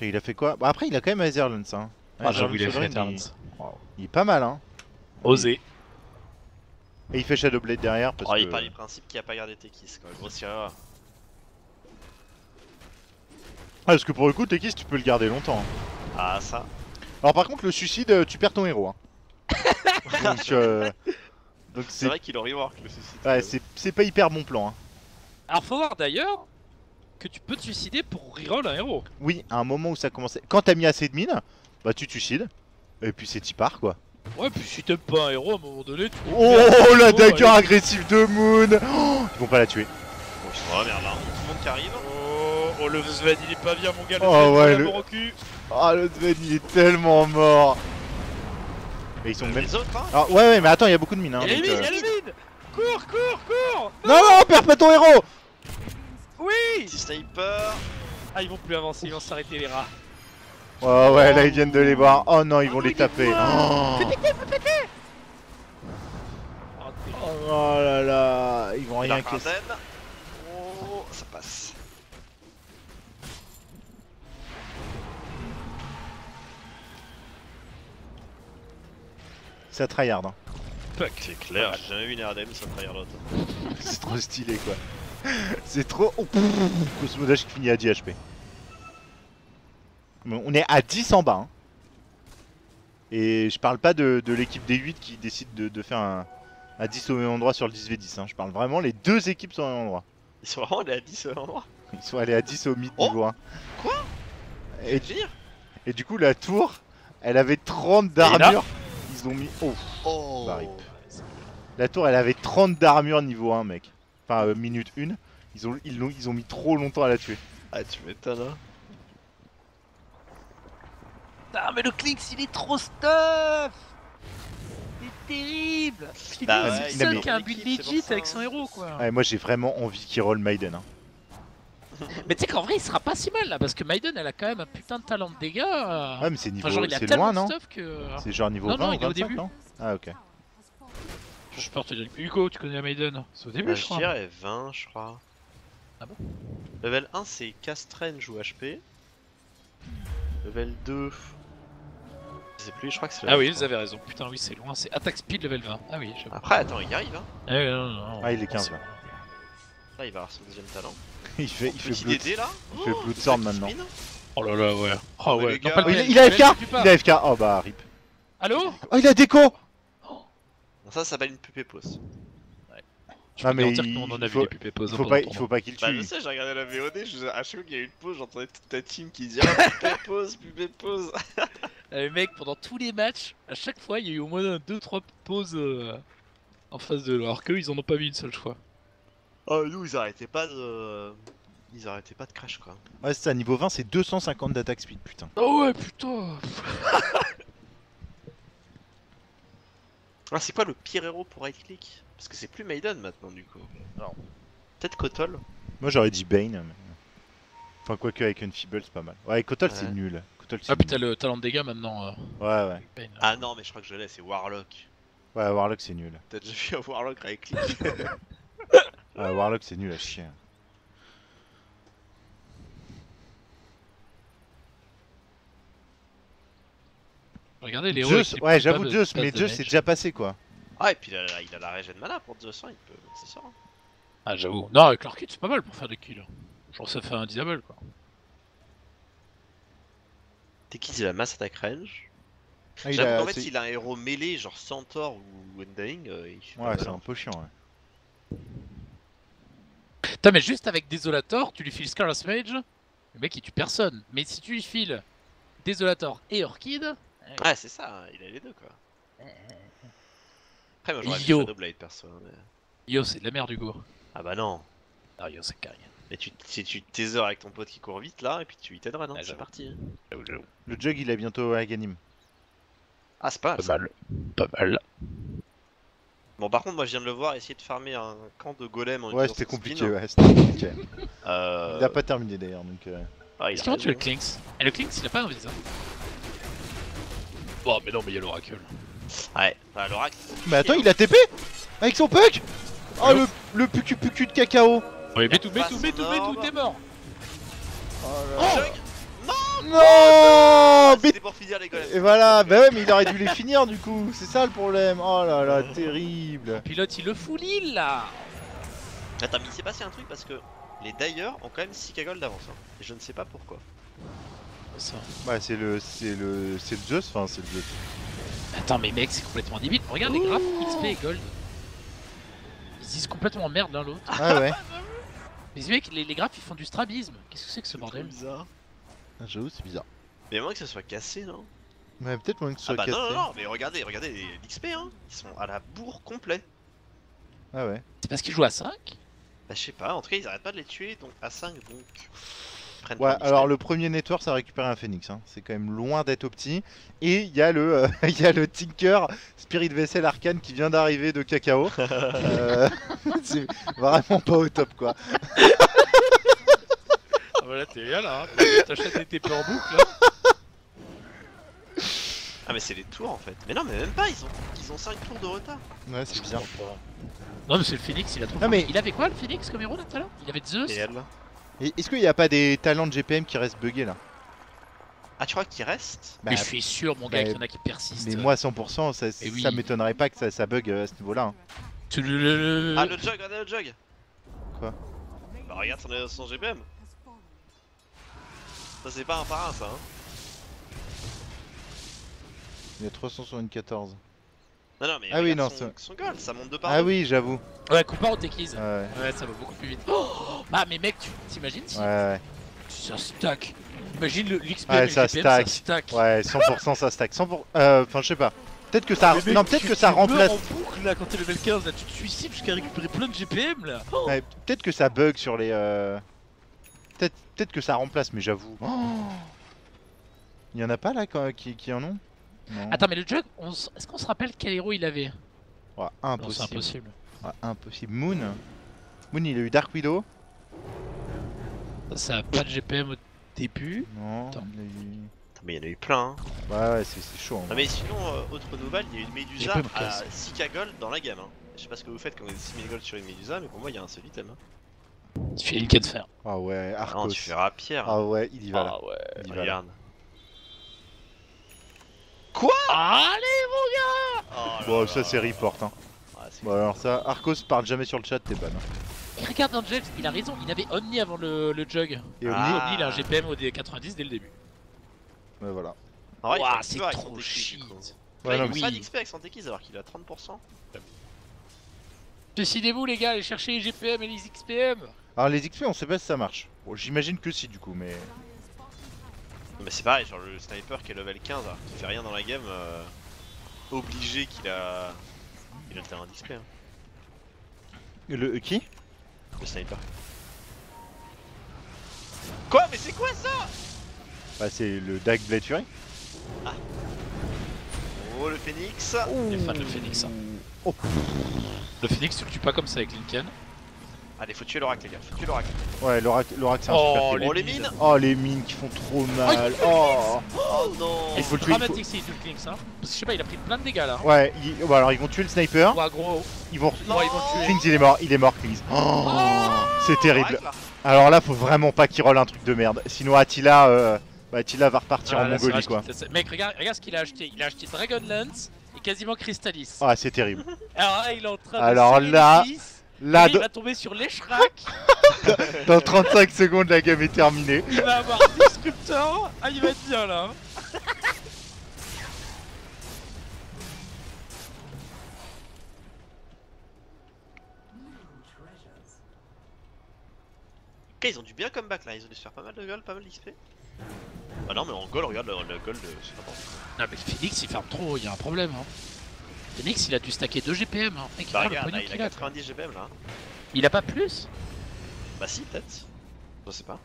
Il a fait quoi? Bah, après, il a quand même Azerlands. Hein. Ah, Sovereign, Eternals. il... il est pas mal. Hein. Osé. Et il fait Shadowblade derrière. Parce Oh, que... il part du principe qu'il a pas gardé Tekis, quoi. Grosse erreur. Ah, parce que pour le coup, Tekis, tu peux le garder longtemps. hein. Ah, ça. Alors, par contre, le suicide, euh, tu perds ton héros. Hein. Donc, euh, Donc, C'est vrai qu'il aurait rework le suicide. ouais, c'est- c'est pas hyper bon plan. Hein. Alors faut voir d'ailleurs que tu peux te suicider pour reroll un héros. Oui, à un moment où ça commençait. Quand t'as mis assez de mines, bah tu te suicides. Et puis c'est t'y pars quoi. Ouais, puis si t'aimes pas un héros, à un moment donné, tu peux Oh perdre la dagger agressive de Moon oh, Ils vont pas la tuer. Oh merde, là. Tout le monde qui arrive. Oh, oh, le Sven, il est pas bien, mon gars. Le Oh, Sven, ouais, le- mort au cul. Ah le Sven il est tellement mort Et ils sont même... Les autres, hein Alors, ouais ouais mais attends il y a beaucoup de mines hein, Il y a les donc, mines, euh, il y a les mines Cours, cours, cours Non non perds pas ton héros Oui Petit sniper. Ah, ils vont plus avancer, ils vont s'arrêter, les rats. Oh ouais là ils viennent de les voir. Oh non ils vont les taper. Oh, Oh, oh là là Ils vont rien casser. Oh, ça passe. Ça tryhard hein. C'est clair, j'ai jamais vu une RDM sans trahir l'autre. C'est trop stylé quoi. C'est trop... Oh, qui finit à 10 HP. On est à 10 en bas. hein. Et je parle pas de, de l'équipe des 8 qui décide de, de faire un, un 10 au même endroit sur le 10v10. hein. Je parle vraiment les deux équipes sont au même endroit. Ils sont vraiment allés à 10 à endroit. Ils sont allés à 10 au mid Oh niveau 1. Quoi? Et, du coup la tour, elle avait 30 là d'armure. Ils ont mis... Oh Oh Bah, rip. La tour elle avait 30 d'armure niveau 1 mec. Enfin euh, minute 1. Ils ont, ils, l'ont- ils ont mis trop longtemps à la tuer. Ah, tu m'étonnes, hein. Ah, mais le Clinx, il est trop stuff C'est terrible Il Bah est ouais, seul qui a un build legit avec son héros, quoi. Ouais, moi j'ai vraiment envie qu'il roll Maiden. hein. Mais tu sais qu'en vrai, il sera pas si mal, là, parce que Maiden, elle a quand même un putain de talent de dégâts. euh. Ouais mais c'est niveau... Enfin, genre, il a tellement loin de non stuff que... C'est genre niveau Non, 20 non, ou il est au 25 début. non Ah ok. Je peux te dire... Hugo, tu connais la Maiden C'est au début, Bah, je je crois. dirais 20, je crois. Ah bon Level 1, c'est Cast Range ou HP. Level 2. Je sais plus, je crois que c'est Ah oui, vous 3. avez raison. Putain, oui, c'est loin. C'est attaque speed level 20. Ah oui, j'avoue. Après, attends, il y arrive, hein. Ah, oui, non, non, non. Ah, il est 15, là. Là, il va avoir son deuxième talent. il fait, il fait Blood- DD là. il fait Oh, Bloodstorm le maintenant. Oh là là, ouais. Oh ouais. Non, le Oh, il, a le FK. Il a FK Oh bah rip. Allô Oh il a déco Bon, ça, ça s'appelle une pupée pause. Je Ah, peux mais garantir il- qu'on en a vu faut- des pupées faut, pas, le il faut pas qu'il Bah, je tue. sais, j'ai regardé la VOD, je, à chaque fois qu'il y a eu une pause, j'entendais toute ta team qui disait ah, pupée pause, pupée pause. Euh, mec, pendant tous les matchs, à chaque fois, il y a eu au moins 2-3 pauses euh, en face de eux, alors qu'eux, ils en ont pas mis une seule fois. Oh, nous, ils arrêtaient pas de. Ils arrêtaient pas de crash quoi. Ouais c'est ça, niveau 20 c'est 250 d'attaque speed putain. Oh ouais, putain Ah, c'est quoi le pire héros pour right click? Parce que c'est plus Maiden maintenant du coup. Non. Peut-être Kotol Moi j'aurais dit Bane. mais- Enfin quoique avec Unfeeble c'est pas mal. Ouais Kotol c'est Ouais. nul. Kotol c'est Ah putain, le talent de dégâts maintenant. euh, nul. Ouais ouais. Bane. Ah non, mais je crois que je l'ai, c'est Warlock. Ouais Warlock c'est nul. T'as déjà vu un Warlock right Ouais Warlock c'est nul à chier. Regardez les héros. Zeus, ouais j'avoue de Zeus, mais de Zeus c'est déjà passé quoi. Ah, et puis il a, il a la régène mana pour 200, il peut. C'est sûr. hein. Ah, j'avoue. Non, avec leur kit, c'est pas mal pour faire des kills. Genre, ça fait un disable quoi. T'es qui, il a masse attack range Ah, il J'avoue a- qu'en fait, a un héros mêlé, genre Centaur ou Undying, euh, il fait Ouais, c'est un hein. peu chiant. Ouais. Putain, mais juste avec Desolator, tu lui files Scarlet Mage, le mec il tue personne. Mais si tu lui files Desolator et Orchid, Ouais, c'est ça, hein, il a les deux quoi. Après, moi j'aurais Yo. Shadowblade perso. hein, mais- yo, c'est de la merde, Hugo. Ah bah non. Ah, yo, c'est carré. Mais tu, si tu taser avec ton pote qui court vite là, et puis tu t'aideras, non Ah, C'est parti. hein. Le jug, il est bientôt à Ganim. Ah, c'est pas mal. Pas ça. mal. Pas mal. Bon, par contre, moi je viens de le voir essayer de farmer un camp de golem en Ouais, c'était compliqué. spin. Ouais, c'était compliqué. Euh... Il a pas terminé d'ailleurs. Donc, euh, ah, il Est-ce a comment tu veux le Et le Clinks, il a pas un visa Oh, mais non, mais il y a l'oracle. Ouais, bah, l'oracle. Mais attends, il a TP Avec son puck Oh le, le pucu pucu de cacao Ouais, mets tout, mets pas tout, mets son tout, mets tout, t'es mort Jug Non mais- C'était pour finir les golems. Et voilà, bah ouais, mais il aurait dû les finir du coup, c'est ça le problème. Oh là là, terrible. Pilote, il le fout l'île là Attends, mais il s'est passé un truc parce que les Dire ont quand même 6 cagoles d'avance. hein. Et je ne sais pas pourquoi. Ça. Ouais, c'est le, c'est le, c'est le Zeus, enfin c'est le Zeus. Attends, mais mec, c'est complètement débile. Regarde les graphes XP et Gold. Ils se disent complètement en merde l'un l'autre. Ah ouais. Mais ces mecs, les, les graphes ils font du strabisme. Qu'est-ce que c'est que ce bordel bizarre. Ah, J'avoue, c'est bizarre. Mais moins que ça soit cassé, non? Mais peut-être moins que ce soit Ah bah cassé. non, non, non, mais regardez, regardez les l'XP, hein. Ils sont à la bourre complet. Ah ouais. C'est parce qu'ils jouent à 5 Bah, je sais pas, en tout cas, ils arrêtent pas de les tuer, donc à 5, donc. Ouais, alors le premier network, ça a récupéré un phoenix. Hein. C'est quand même loin d'être opti. Et il y a le, euh, il y a le Tinker Spirit Vessel Arcane qui vient d'arriver de Cacao. Euh, c'est vraiment pas au top quoi. Ah voilà, t'es bien là. hein. T'achètes des TP en boucle là. Ah, mais c'est les tours en fait. Mais non, mais même pas, ils ont, ils ont 5 tours de retard. Ouais, c'est bizarre. Non, mais c'est le Phoenix, il a trop. Non, mais- Il avait quoi le Phoenix comme héros là tout à l'heure? Il avait Zeus Et elle Et est-ce qu'il n'y a pas des talents de GPM qui restent buggés là? Ah, tu crois qu'il reste? Bah, Mais je suis sûr, mon gars, bah, qu'il y en a qui persistent. Mais moi 100%, ça, oui. ça m'étonnerait pas que ça, ça bug euh, à ce hein. Le- le- le- Ah, le jug, regardez le jug Quoi? Bah, regarde son, son GPM. Ça, c'est pas un par un, ça, hein. Il y a 374. Non, non, mais Ah oui, non, son, ça- son goal, ça monte de par Ah oui, j'avoue. Ouais, comparé au Techies. Ouais, ouais. Ouais, ça va beaucoup plus vite. Oh bah, mais mec, tu t'imagines si Ouais, ouais. ça stack? Imagine l'XP Ouais, ça stack. ça stack. Ouais, 100% ça stack. 100%. euh, Enfin, je sais pas. Peut-être que ça. Non, peut-être que ça remplace. en boucle là quand t'es level 15 là, tu te suicides jusqu'à récupérer plein de GPM là. Oh Ouais, peut-être que ça bug sur les. euh, Peut-être que ça remplace, mais j'avoue. Oh Il y en a pas là qui, qui en ont? Non. Attends, mais le jug, on s- est-ce qu'on se rappelle quel héros il avait? Ouais, Non, c'est impossible. impossible. Ouais, impossible. Moon. Moon, il a eu Dark Widow. Ça a pas de GPM au début. Non. Attends. il a eu- Putain, Mais il y en a eu plein, hein. Ouais, ouais, c'est chaud. vrai. mais sinon, euh, autre nouvelle, il y a une Médusa à casser. 6k gold dans la gamme, hein. Je sais pas ce que vous faites quand vous avez 6000 gold sur une Médusa, mais pour moi, il y a un seul item. Hein. Tu fais une quête de fer. Ah ouais, Non, Arcos. tu fais Rapière. Ah ouais, il y va là. Ah ouais. Il y va là. Regarde. Allez mon gars Oh Bon, là. ça c'est report. Hein. Ah, Bon, alors ça, Arcos parle jamais sur le chat, t'es ban. hein. Et regarde Angel, il a raison, il avait Omni avant le, le jug. Et Omni, Ah. Omni il a un GPM au D90 dès le début. ouais, voilà. Fait c'est trop shit. Ouais, Là, non, il mais- a pas oui. d'XP avec son alors qu'il a 30%. Décidez-vous les gars, allez chercher les GPM et les XPM Alors les XP, on sait pas si ça marche. Bon, J'imagine que si du coup, mais. Mais c'est pareil, genre le sniper qui est level 15 alors qu'il fait rien dans la game, euh, obligé qu'il a. Il a le terrain d'XP, hein, Le euh, qui? Le sniper. Quoi Mais c'est quoi ça? Bah c'est le Dag Blade Fury. Oh le phoenix Il est fan de Phoenix. hein. Oh. Le Phoenix, tu le tues pas comme ça avec Lincoln. Allez, faut tuer l'oracle, les gars, faut tuer l'oracle. Ouais, l'oracle, l'oracle c'est un oh, super Oh, les mines Oh, les mines qui font trop mal oh. oh, non Il faut le tuer. dramatique tue le Klinks, Parce que je sais pas, il a pris plein de dégâts là. Ouais, il... alors ils vont tuer le sniper. Ouais, gros. Ils vont. Non. Ouais, ils vont tuer. Klinks, il est mort, il est mort, Klinks. Oh, oh, c'est terrible. Alors là, faut vraiment pas qu'il roll un truc de merde. Sinon, Attila, euh... Bah, Attila va repartir en Mongolie quoi. Mec, regarde, regarde ce qu'il a acheté. Il a acheté Dragon Lance et quasiment Crystallis. Ah, c'est terrible. alors là, il est en train. Alors là. Il va tomber sur l'échrac. Dans 35 secondes, la game est terminée. Il va avoir un Disruptor. Ah, il va être bien là. Ok, ils ont du bien comeback là, ils ont dû se faire pas mal de gold, pas mal d'XP. Bah non, mais en goal, regarde le, le goal de. Ah, mais Phoenix il ferme trop, il y a un problème hein. Phoenix il a dû stacker 2 GPM. Hein. Mec, Bah regarde là, il a qu'il a. 90 GBM là. Il a pas plus Bah si, peut-être. Je sais pas.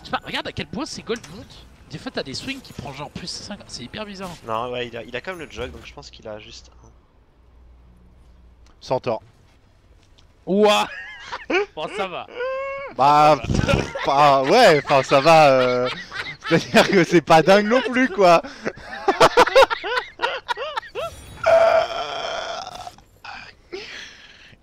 Je sais pas, regarde à quel point ces gold montent. Des fois t'as des swings qui prennent genre plus 5, c'est hyper bizarre. Non, ouais, il a, il a quand même le jog, donc je pense qu'il a juste un. Centaure. Ouah Bon ça va. Bah, bah, ouais, enfin ça va. euh, C'est-à-dire que c'est pas dingue non plus quoi.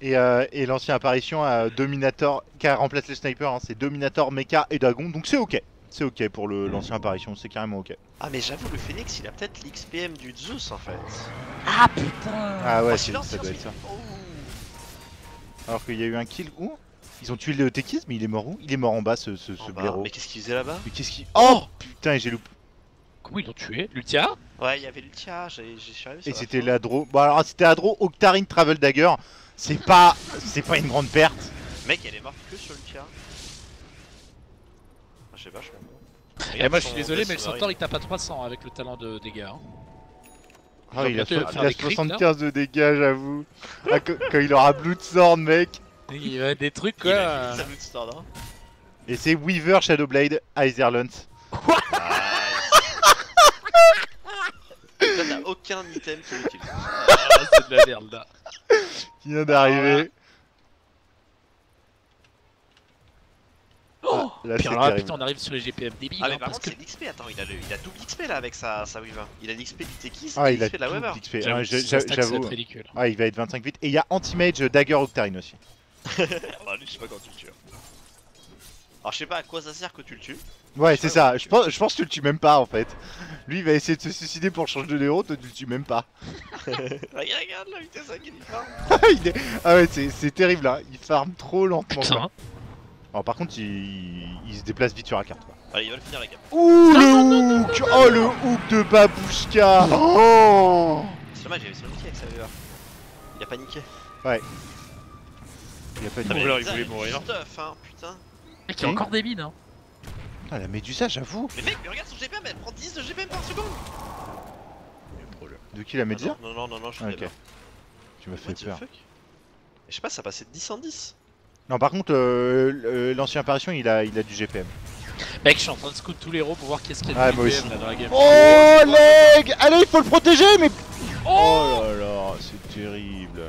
Et, euh, et l'ancien apparition à Dominator, qui a remplacé les snipers, hein, c'est Dominator, Mecha et Dragon, donc c'est ok. C'est ok pour l'ancien apparition, c'est carrément ok. Ah, mais j'avoue, le Phoenix, il a peut-être l'XPM du Zeus en fait. Ah putain Ah ouais, Oh, ça doit être ça. Oh. Alors qu'il y a eu un kill où Ils ont tué le Tekis, mais il est mort où? Il est mort en bas ce, ce, ce En bas. blaireau. Mais qu'est-ce qu'il faisait là-bas? Mais qu'est-ce qui. Oh putain, j'ai loupé. Comment ils l'ont tué Lutia Ouais, il y avait l'Ultia, j'ai sur Et c'était l'Adro. Bon alors c'était Adro, Octarine, Travel Dagger. C'est pas, c'est pas une grande perte. Mec, elle est morte que sur l'Ultia. Ah, je sais pas, je comprends. Eh moi je suis désolé mais le Centaure il tape à 300 avec le talent de dégâts. hein. Ah, il a, bientôt so- faire il a des crits, 75 de dégâts, j'avoue. Ah, quand, il aura Bloodthorn, mec. Il y a des trucs Il quoi. a loot stand, hein. Et c'est Weaver, Shadowblade, Iserlunt. Nice. Là, t'as aucun item qui est utile. Ah, c'est de la merde là. Qui vient d'arriver. Oh là, Puis c'est alors là, putain on arrive sur les GPM débiles Ah, hein, mais par parce contre, que c'est l'XP. Attends, il a, le, il a double XP là avec sa, sa Weaver. Il a l'XP du Tekis Ah, et il a l'XP de la Weaver. J'avoue, Ah, J'avoue. Ah, il va être 25 vite. Et il y a Anti-Mage, Dagger, Octarine aussi. Ah, lui, je sais pas quand tu le tues. Alors, je sais pas à quoi ça sert que tu le tues. Ouais, c'est ça. Je pense, je pense que tu le tues même pas en fait. Lui, il va essayer de se suicider pour changer de héros. Toi, tu le tues même pas. regarde, regarde la vitesse à laquelle il part. Il est- Ah ouais, c'est c'est terrible là. Il farm trop lentement. quoi. Putain. Alors par contre, il... il se déplace vite sur la carte. Quoi. Allez, il va le finir la gamme. Ouh le hook Oh le hook de Babouchka Oh C'est dommage, il avait son ulti avec sa Weaver. Il a paniqué. Il a Ah, alors, il voulait mourir. Stuff, hein, putain. Mec il y a encore des mines hein. Ah, la Médusa, j'avoue. Mais mec, mais regarde son GPM, elle prend 10 de GPM par seconde. De qui la Médusa Non, non, non, non, je suis Ah, Ok. d'accord. Tu m'as fait peur. Je sais pas, ça passait de 10 en 10. Non, par contre, euh, le- l'ancien apparition, il a, il a du GPM. Mec je suis en train de scout tous les héros pour voir qu'est-ce qu'il y a Ah, de moi GPM aussi. là dans la game. Oh, leg Allez, il faut le protéger, mais. Oh Oh là là, c'est terrible.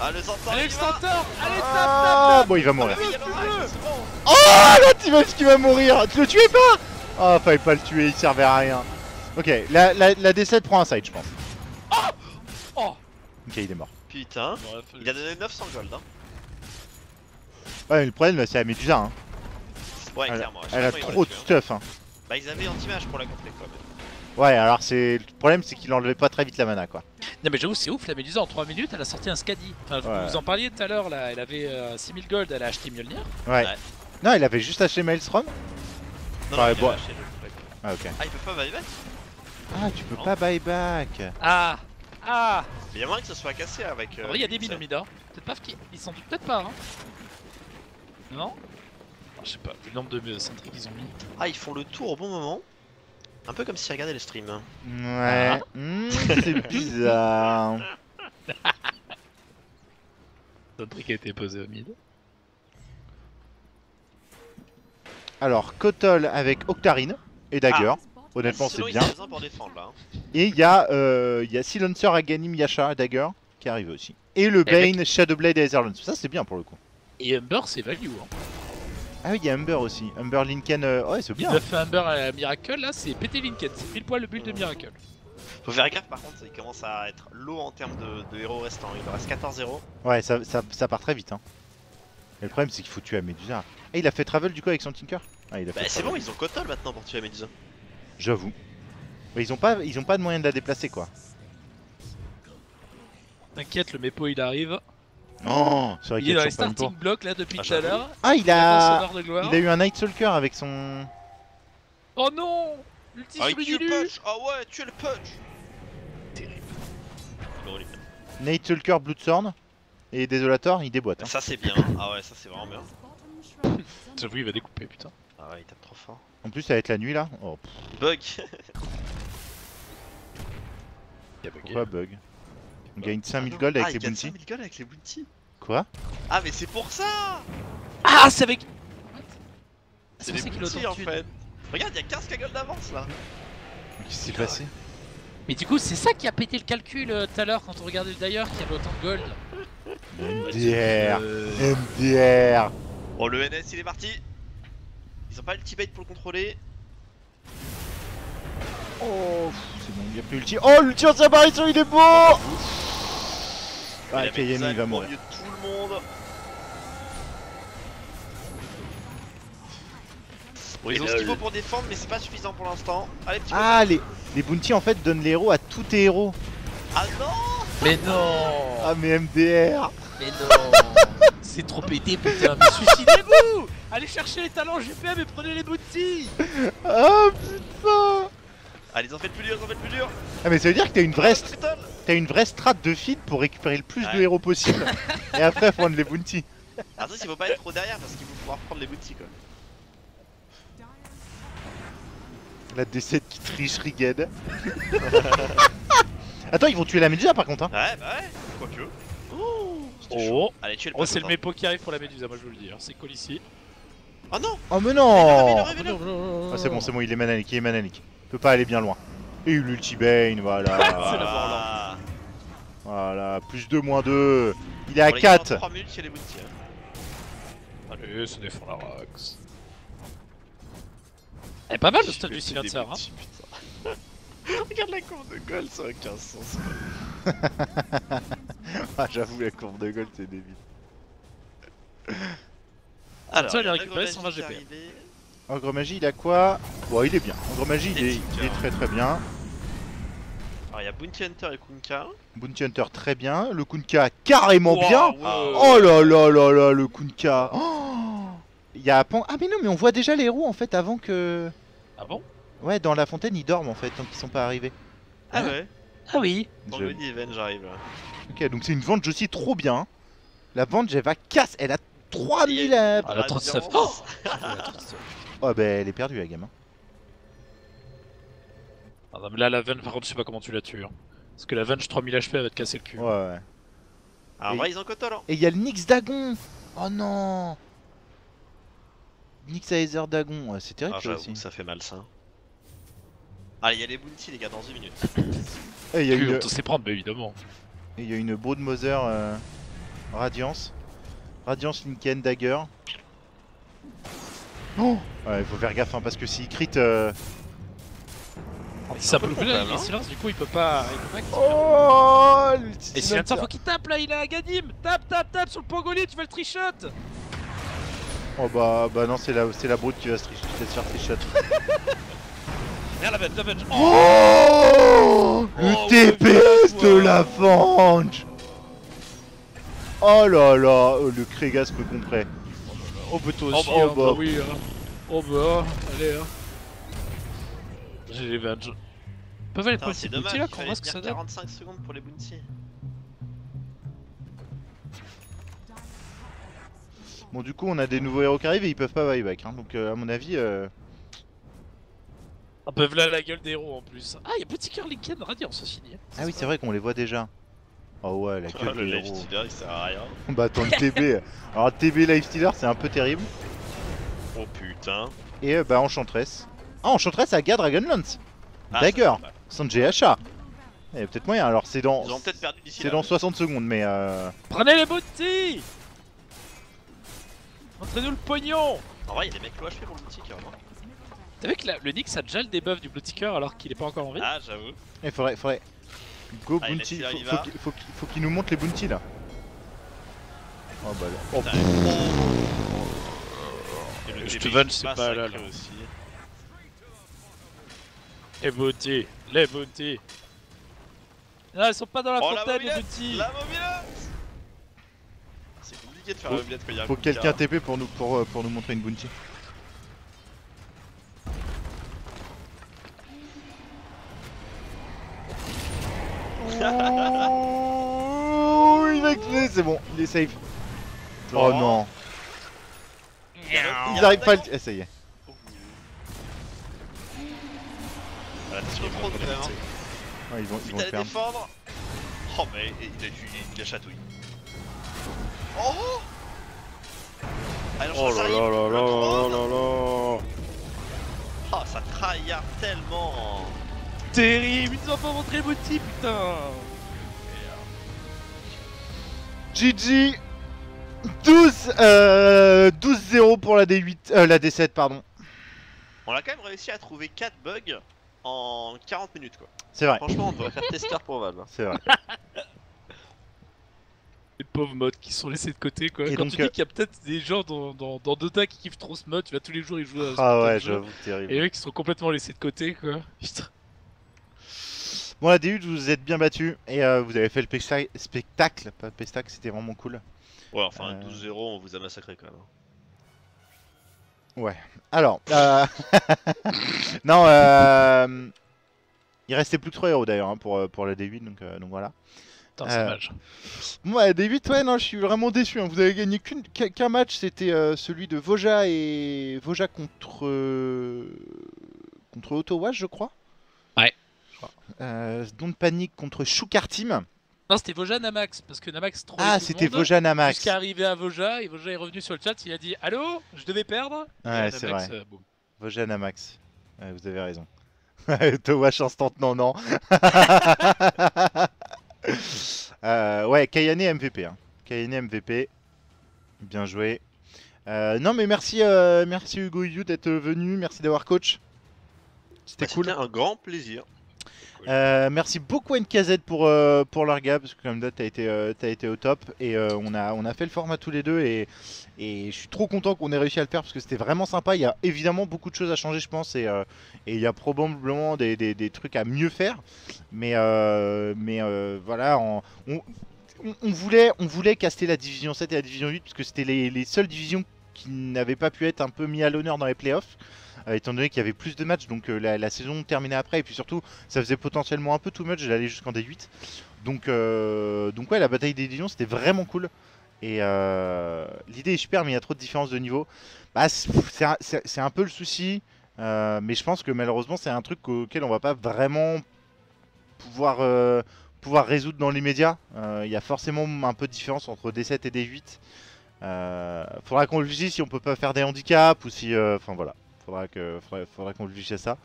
Ah, le centaure, Allez le centaure Allez tape Ah, bon, il va Ah, mourir. mais oui, il y a le rail, c'est bon. Oh, l'anti qui va mourir Tu le tuais pas Ah, fallait pas le tuer, il servait à rien. Ok, la, la, la D7 prend un side, je pense. Oh Ok, il est mort. Putain, il a donné 900 gold. Hein. Ouais, mais le problème, là, c'est la Médusa. Hein. Ouais, Elle, clairement. elle a trop de hein. stuff. Hein. Bah, ils avaient anti-mage pour la contrer quoi. mais- Ouais, alors c'est le problème, c'est qu'il enlevait pas très vite la mana, quoi. Non mais j'avoue c'est ouf la Médusa en 3 minutes elle a sorti un Skadi. Enfin Ouais. vous en parliez tout à l'heure là, elle avait euh, 6000 gold, elle a acheté Mjolnir. Ouais. Ouais. Non, il avait juste acheté Maelstrom Non, Ouais, non, bon. lâché le- Ah, ok. Ah, il peut pas buyback Ah, tu peux Non. pas buyback. Ah Ah Mais il y a moyen que ça soit cassé avec. En euh, vrai il y a des mines au. Peut-être pas qu'ils ils s'en doutent peut-être pas hein. Non? Je sais pas, le nombre de euh, sentries qu'ils ont mis. Ah, ils font le tour au bon moment. Un peu comme s'ils regardaient le stream. Ouais. Hmm, c'est bizarre. Sentry qui a été posé au mid. Alors, Kotol avec Octarine et Dagger. Honnêtement, c'est bien. ont besoin pour défendre là. hein. Et il y a, euh, il y a Silencer, Aganim, Yasha, Dagger qui arrive aussi. Et le. Bane, Shadowblade et Etherlands. Ça, c'est bien pour le coup. Et Humber c'est value hein. Ah oui, il y a Humber aussi. Humber Lincoln. euh, Ouais, c'est Il bien. a fait Humber à Miracle là, c'est pété Lincoln, c'est pile poil le build de Miracle. Faut faire gaffe par contre, il commence à être low en termes de, de héros restants. Il lui reste 14 héros. Ouais, ça, ça, ça part très vite. Hein. Et le problème, c'est qu'il faut tuer à Medusa. Et il a fait Travel du coup avec son Tinker? Ah, il a Bah, fait c'est bon, ils ont Kotol maintenant pour tuer Medusa. J'avoue. Mais ils ont pas, ils ont pas de moyen de la déplacer quoi. T'inquiète, le Mepo il arrive. Oh, c'est vrai Il qu'il est dans a les starting blocks là depuis Ah, tout à l'heure. Ah, il Il a il a eu un Night Stalker avec son. Oh non L'ulti Ah, il tue le punch? Ah ouais, tue le punch Terrible. Il Night Stalker Bloodthorn et Desolator, il déboîte. Hein. Ça c'est bien. Ah ouais, ça c'est vraiment bien. J'avoue, il va découper, putain. Ah ouais, il tape trop fort. En plus, ça va être la nuit là. Oh, Bug Il a bugué. pourquoi bug? On gagne Ah 5000 non. gold avec les gagne bounty. 5000 gold avec les bounty Quoi? Ah, mais c'est pour ça Ah, c'est avec. C'est pour les bounty en fait Regarde, il y a 15 gold d'avance là Qu'est-ce qui s'est passé? Mais du coup, c'est ça qui a pété le calcul euh, tout à l'heure quand on regardait d'ailleurs qu'il y avait autant de gold. MDR Euh, MDR Oh, le NS il est parti Ils ont pas l'ultimate pour le contrôler. Oh, c'est bon, il n'y a plus l'ulti. Oh, l'ulti en apparition, il est beau Ah, il Kayemi, il va mourir. de tout le monde. Bon, ils ont ce qu'il faut pour défendre, mais c'est pas suffisant pour l'instant. Allez, petit Ah, les, les bounty en fait donnent les héros à tous tes héros. Ah non Mais non Ah, mais MDR Mais non C'est trop pété, putain Mais suicidez-vous Allez chercher les talents GPM et prenez les bounty Ah, putain Allez, ils en faites plus dur, ils en faites plus dur Ah, mais ça veut dire que t'as une vraie, Triton t'as une vraie strat de feed pour récupérer le plus de héros possible. et après prendre les bounty. Attends, il faut pas être trop derrière parce qu'il faut pouvoir prendre les bounty quoi. La D7 qui triche Riged. Attends, ils vont tuer la Médusa par contre. Hein. Ouais, bah ouais, quoique. Oh, c'était chaud. Oh Allez, tuez le Oh, c'est le mépo qui arrive pour la méduse, moi je vous le dis. hein. C'est Cole ici. Oh non Oh, mais non. Ah, c'est bon, c'est bon, il est mananique, il est mananique. Il peut pas aller bien loin. Et l'ulti Bane, voilà. Voilà. voilà, plus 2, moins 2. Il est à Bon, les gars, 4. 3 minutes chez les bounty. hein. Allez, ça défend la Rax. Elle est pas mal le stade du silencer, hein. Regarde la courbe de goal, ça a aucun sens. Ah, j'avoue, la courbe de gold, c'est débile. Alors, Ça, il a il y a récupéré Dragon son Magic 20 qui est GP. Ogre Magie, il a quoi Bon, il est bien. Ogre Magie, il est, il est très très bien. Alors, il y a Bounty Hunter et Kunka. Bounty Hunter, très bien. Le Kunka, carrément Wow, bien. Oh là là là là, le Kunka. Oh il y a Pan- Ah, mais non, mais on voit déjà les héros en fait avant que. Ah bon? Ouais, dans la fontaine, ils dorment en fait tant qu'ils sont pas arrivés. Ah Hein ouais Ah oui Dans Je- le event, j'arrive là. Ok, donc c'est une vente aussi trop bien. La vente, elle va casse. Elle a 3000 à... Ah, la 39. Oh, bah elle est perdue la gamme. hein. Ah non, mais là, la Venge, par contre, je sais pas comment tu la tues. hein. Parce que la Venge 3000 HP, elle va te casser le cul. Ouais, ouais. Alors, en Et- vrai, ils ont cotol hein. Et il y a le Nyx Dagon. Oh non. Nyx Aether Dagon. Ouais, c'est terrible Ah, aussi. ça fait mal ça. Allez, il y a les bounty, les gars, dans une minute. Et il y a une, on te sait prendre, mais évidemment. et il y a une Brood Mother euh, Radiance. Radiance Linken Dagger. Oh Ouais, il faut faire gaffe hein, parce que s'il crit. euh, Ça peut il est hein. silence, du coup, il peut pas. Il peut pas activer. Oh Et faut qu'il tape là, il a Ganim Tape, tape, tape sur le pangolier, tu fais le trichot Oh bah, bah non, c'est la, c'est la Brood qui va se, faire trichot. Regarde la Venge, la Oh Oh Le Oh, TPS ouais, de ouais. la Venge Oh là là oh, Le Kregas me comprend. Oh bah toi Oh, aussi, bah, hein, bah. bah oui hein. Oh bah, allez hein J'ai les. Ils peuvent aller prendre c'est ces dommage, bounty là, qu'on voit ce que ça donne 45 secondes pour les bounty. Bon du coup on a des nouveaux héros qui arrivent et ils peuvent pas buyback hein, donc euh, à mon avis euh, Ah peuvent là la gueule des héros en plus. Ah y'a Petit Cœur Lincoln Radiance aussi. Ah oui c'est vrai qu'on les voit déjà Oh ouais la Oh, gueule le live stealer, il sert à rien. Bah attends le TB Alors TB Lifestealer c'est un peu terrible. Oh putain. Et euh, bah Enchantress Ah Enchantress à Ga Dragonlance. Ah, Dagger. Sanjay Hacha Il y a. Peut-être moyen. Alors c'est dans Ils ont peut-être perdu d'ici C'est dans 60 secondes mais euh... Prenez les bounty Montrez-nous le pognon! En vrai, il y a des mecs low HP pour le bounty carrément. T'as vu que la- le Nyx a déjà le debuff du Blue Ticker alors qu'il est pas encore en vie? Ah, j'avoue. Il faudrait, faudrait... Go il Bounty, faut, faut qu'il faut qu'il- faut qu'il nous montre les bounty là Oh bah là. Oh, Putain, le venge, c'est pas là, là. aussi. Les bounty Les bounty Ah ils sont pas dans la Oh, la fontaine les bounty La mobilette C'est compliqué de faire Faut- la mobilette quand il y a un Faut quelqu'un. TP pour nous, pour, euh, pour nous montrer une bounty. Oh, il va exploser, c'est bon, il est safe. Oh Oh. non. Ils arrivent pas à le... eh, ça y est. Le hein. Ouais, ils vont, ils vont le défendre. Oh, mais il a, il a chatouille. Oh Allez, Oh là là là là là là Oh, ça tryhard tellement Terrible, ils nous ont pas montré Bouti, putain GG 12 euh, 12-0 pour la D8, euh, la D7 pardon. On a quand même réussi à trouver 4 bugs en 40 minutes quoi. C'est vrai, Franchement, on devrait faire testeur pour Valve. hein. c'est vrai. Les pauvres mods qui sont laissés de côté quoi. Et Quand donc, tu euh, dis qu'il y a peut-être des gens dans, dans, dans Dota qui kiffent trop ce mode, tu vas tous les jours ils jouent à ce Ah ouais, j'avoue, terrible. Et eux qui sont complètement laissés de côté quoi. Putain. Bon, la D8, vous vous êtes bien battu et euh, vous avez fait le spectacle, pas pestacle, c'était vraiment cool. Ouais, enfin, Euh. 12-0, on vous a massacré quand même. hein. Alors, euh... non, euh... il restait plus que 3 héros d'ailleurs hein, pour, euh, pour la D8, donc, euh, donc voilà. Putain, c'est Euh. Moi, la D8, ouais, non, je suis vraiment déçu. hein. Vous avez gagné qu'une- qu'un match, c'était euh, celui de Voja et Voja contre euh, contre Ottawa, je crois. Euh, Don't Panic contre Shukar Team. Non, c'était Voja Namax, parce que Namax trollait Ah, c'était Voja Namax. Jusqu'à arriver à Voja, et Voja est revenu sur le chat, il a dit Allô Je devais perdre Ouais, c'est vrai. euh. Voja Namax. Ouais, vous avez raison. Towash instant, non, non. Euh, ouais, Kayane MVP. Hein. Kayane MVP. Bien joué. Euh, non, mais merci, euh, merci Hugo Yu d'être venu. Merci d'avoir coach. C'était Bah, cool. C'était un grand plaisir. Euh, merci beaucoup NKZ pour, euh, pour parce que comme d'hab, t'as été, euh, t'as été au top. Et euh, on, a, on a fait le format tous les deux. Et, et je suis trop content qu'on ait réussi à le faire, parce que c'était vraiment sympa. Il y a évidemment beaucoup de choses à changer, je pense. Et euh, et il y a probablement des, des- des trucs à mieux faire. Mais, mais voilà, on- on voulait, on voulait caster la division 7 et la division 8, parce que c'était les, les seules divisions qui n'avaient pas pu être un peu mis à l'honneur dans les playoffs. Euh, étant donné qu'il y avait plus de matchs, donc euh, la, saison terminait après, et puis surtout ça faisait potentiellement un peu too much d'aller jusqu'en D8. Donc, euh, donc ouais, la bataille des divisions c'était vraiment cool. Et euh, l'idée est super, mais il y a trop de différences de niveau. Bah, c'est un, un peu le souci, mais je pense que malheureusement c'est un truc auquel on va pas vraiment pouvoir, pouvoir résoudre dans l'immédiat. Il y a forcément un peu de différence entre D7 et D8. Euh, faudra qu'on réfléchisse si on peut pas faire des handicaps ou si. Enfin voilà, faudra que faudra, faudra qu'on réfléchisse à ça.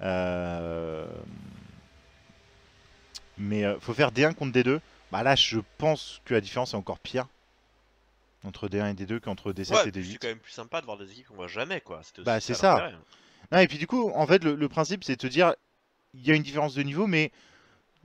Euh, Mais euh, faut faire D1 contre D2. Bah là, je pense que la différence est encore pire entre D1 et D2 qu'entre D7 Ouais, et puis c'est D8. quand même plus sympa de voir des équipes qu'on voit jamais quoi. Bah, c'est ça. Non, et puis du coup, en fait, le, le principe, c'est de te dire, il y a une différence de niveau, mais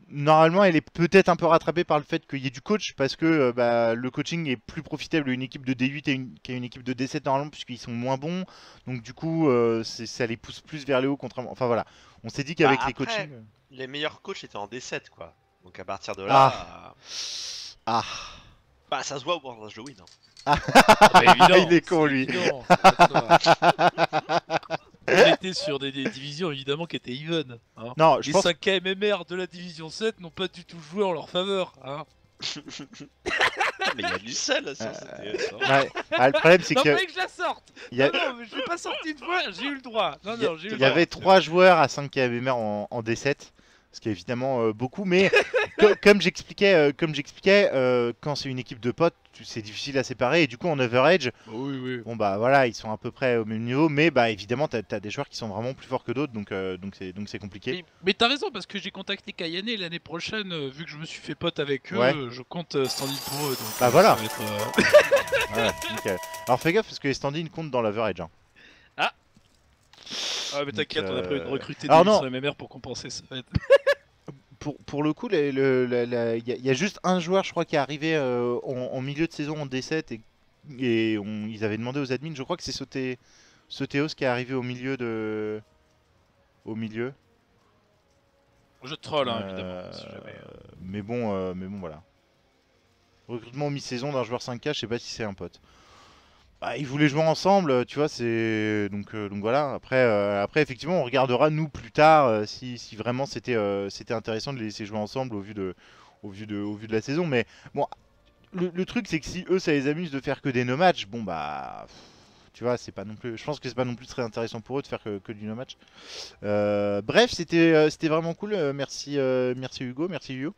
normalement, elle est peut-être un peu rattrapée par le fait qu'il y ait du coach, parce que euh, bah, le coaching est plus profitable à une équipe de D8 et une- qu'à une équipe de D7 normalement, puisqu'ils sont moins bons. Donc du coup, euh, c'est- ça les pousse plus vers le haut, contrairement. Enfin voilà, on s'est dit qu'avec Bah, les après, coachings. euh, Les meilleurs coachs étaient en D7 quoi. Donc à partir de là, euh, Ah, bah ça se voit au World de Win. hein. Bah, évident, il est con lui. évident. On était sur des, des divisions évidemment qui étaient even. Hein. Non, je Les pense. 5 KMMR de la division 7 n'ont pas du tout joué en leur faveur. Hein. Ah, mais il y a du sel sur Euh, cette TS, hein. Ouais. Ah, le problème, c'est Non, que fallait que je la sorte il y, a- Non, non, mais je l'ai pas sorti une fois, j'ai eu le droit Non, il y a- non, j'ai eu le il y avait droit. trois joueurs à 5 KMR en, en D7, ce qui est évidemment euh, beaucoup, mais co- comme j'expliquais, euh, comme j'expliquais, euh, quand c'est une équipe de potes, c'est difficile à séparer, et du coup en overage, Bah Oui, oui. bon bah voilà, ils sont à peu près au même niveau, mais bah évidemment t'as as des joueurs qui sont vraiment plus forts que d'autres, donc euh, donc c'est donc c'est compliqué. Mais, mais t'as raison, parce que j'ai contacté Kayane l'année prochaine, euh, vu que je me suis fait pote avec eux, Ouais. euh, je compte euh, stand-in pour eux. Donc, Bah euh, voilà. ça va être, euh, Voilà, nickel. Alors fais gaffe parce que les stand-in comptent dans l'overage. Hein. Ah, mais t'inquiète, on a prévu de euh, recruter alors des non. sur MMR pour compenser, ça va être... Pour, pour le coup, il y, a- il y a juste un joueur, je crois, qui est arrivé euh, en, en milieu de saison en D7 et, et on- ils avaient demandé aux admins, je crois que c'est Soté- Sotéos qui est arrivé au milieu de. Au milieu. Je troll, hein, Euh, évidemment, si jamais. Mais bon, euh, mais bon, voilà. Recrutement mi-saison d'un joueur 5K, je sais pas si c'est un pote. Bah, ils voulaient jouer ensemble, tu vois, c'est donc euh, donc voilà. Après, euh, après effectivement, on regardera nous plus tard euh, si, si vraiment c'était euh, intéressant de les laisser jouer ensemble au vu de au vu de au vu de la saison. Mais bon, le, truc c'est que si eux ça les amuse de faire que des no matchs, bon bah tu vois, c'est pas non plus. Je pense que c'est pas non plus très intéressant pour eux de faire que, que du no match. Euh, bref, c'était euh, vraiment cool. Euh, merci, euh, merci Hugo, merci Hugo.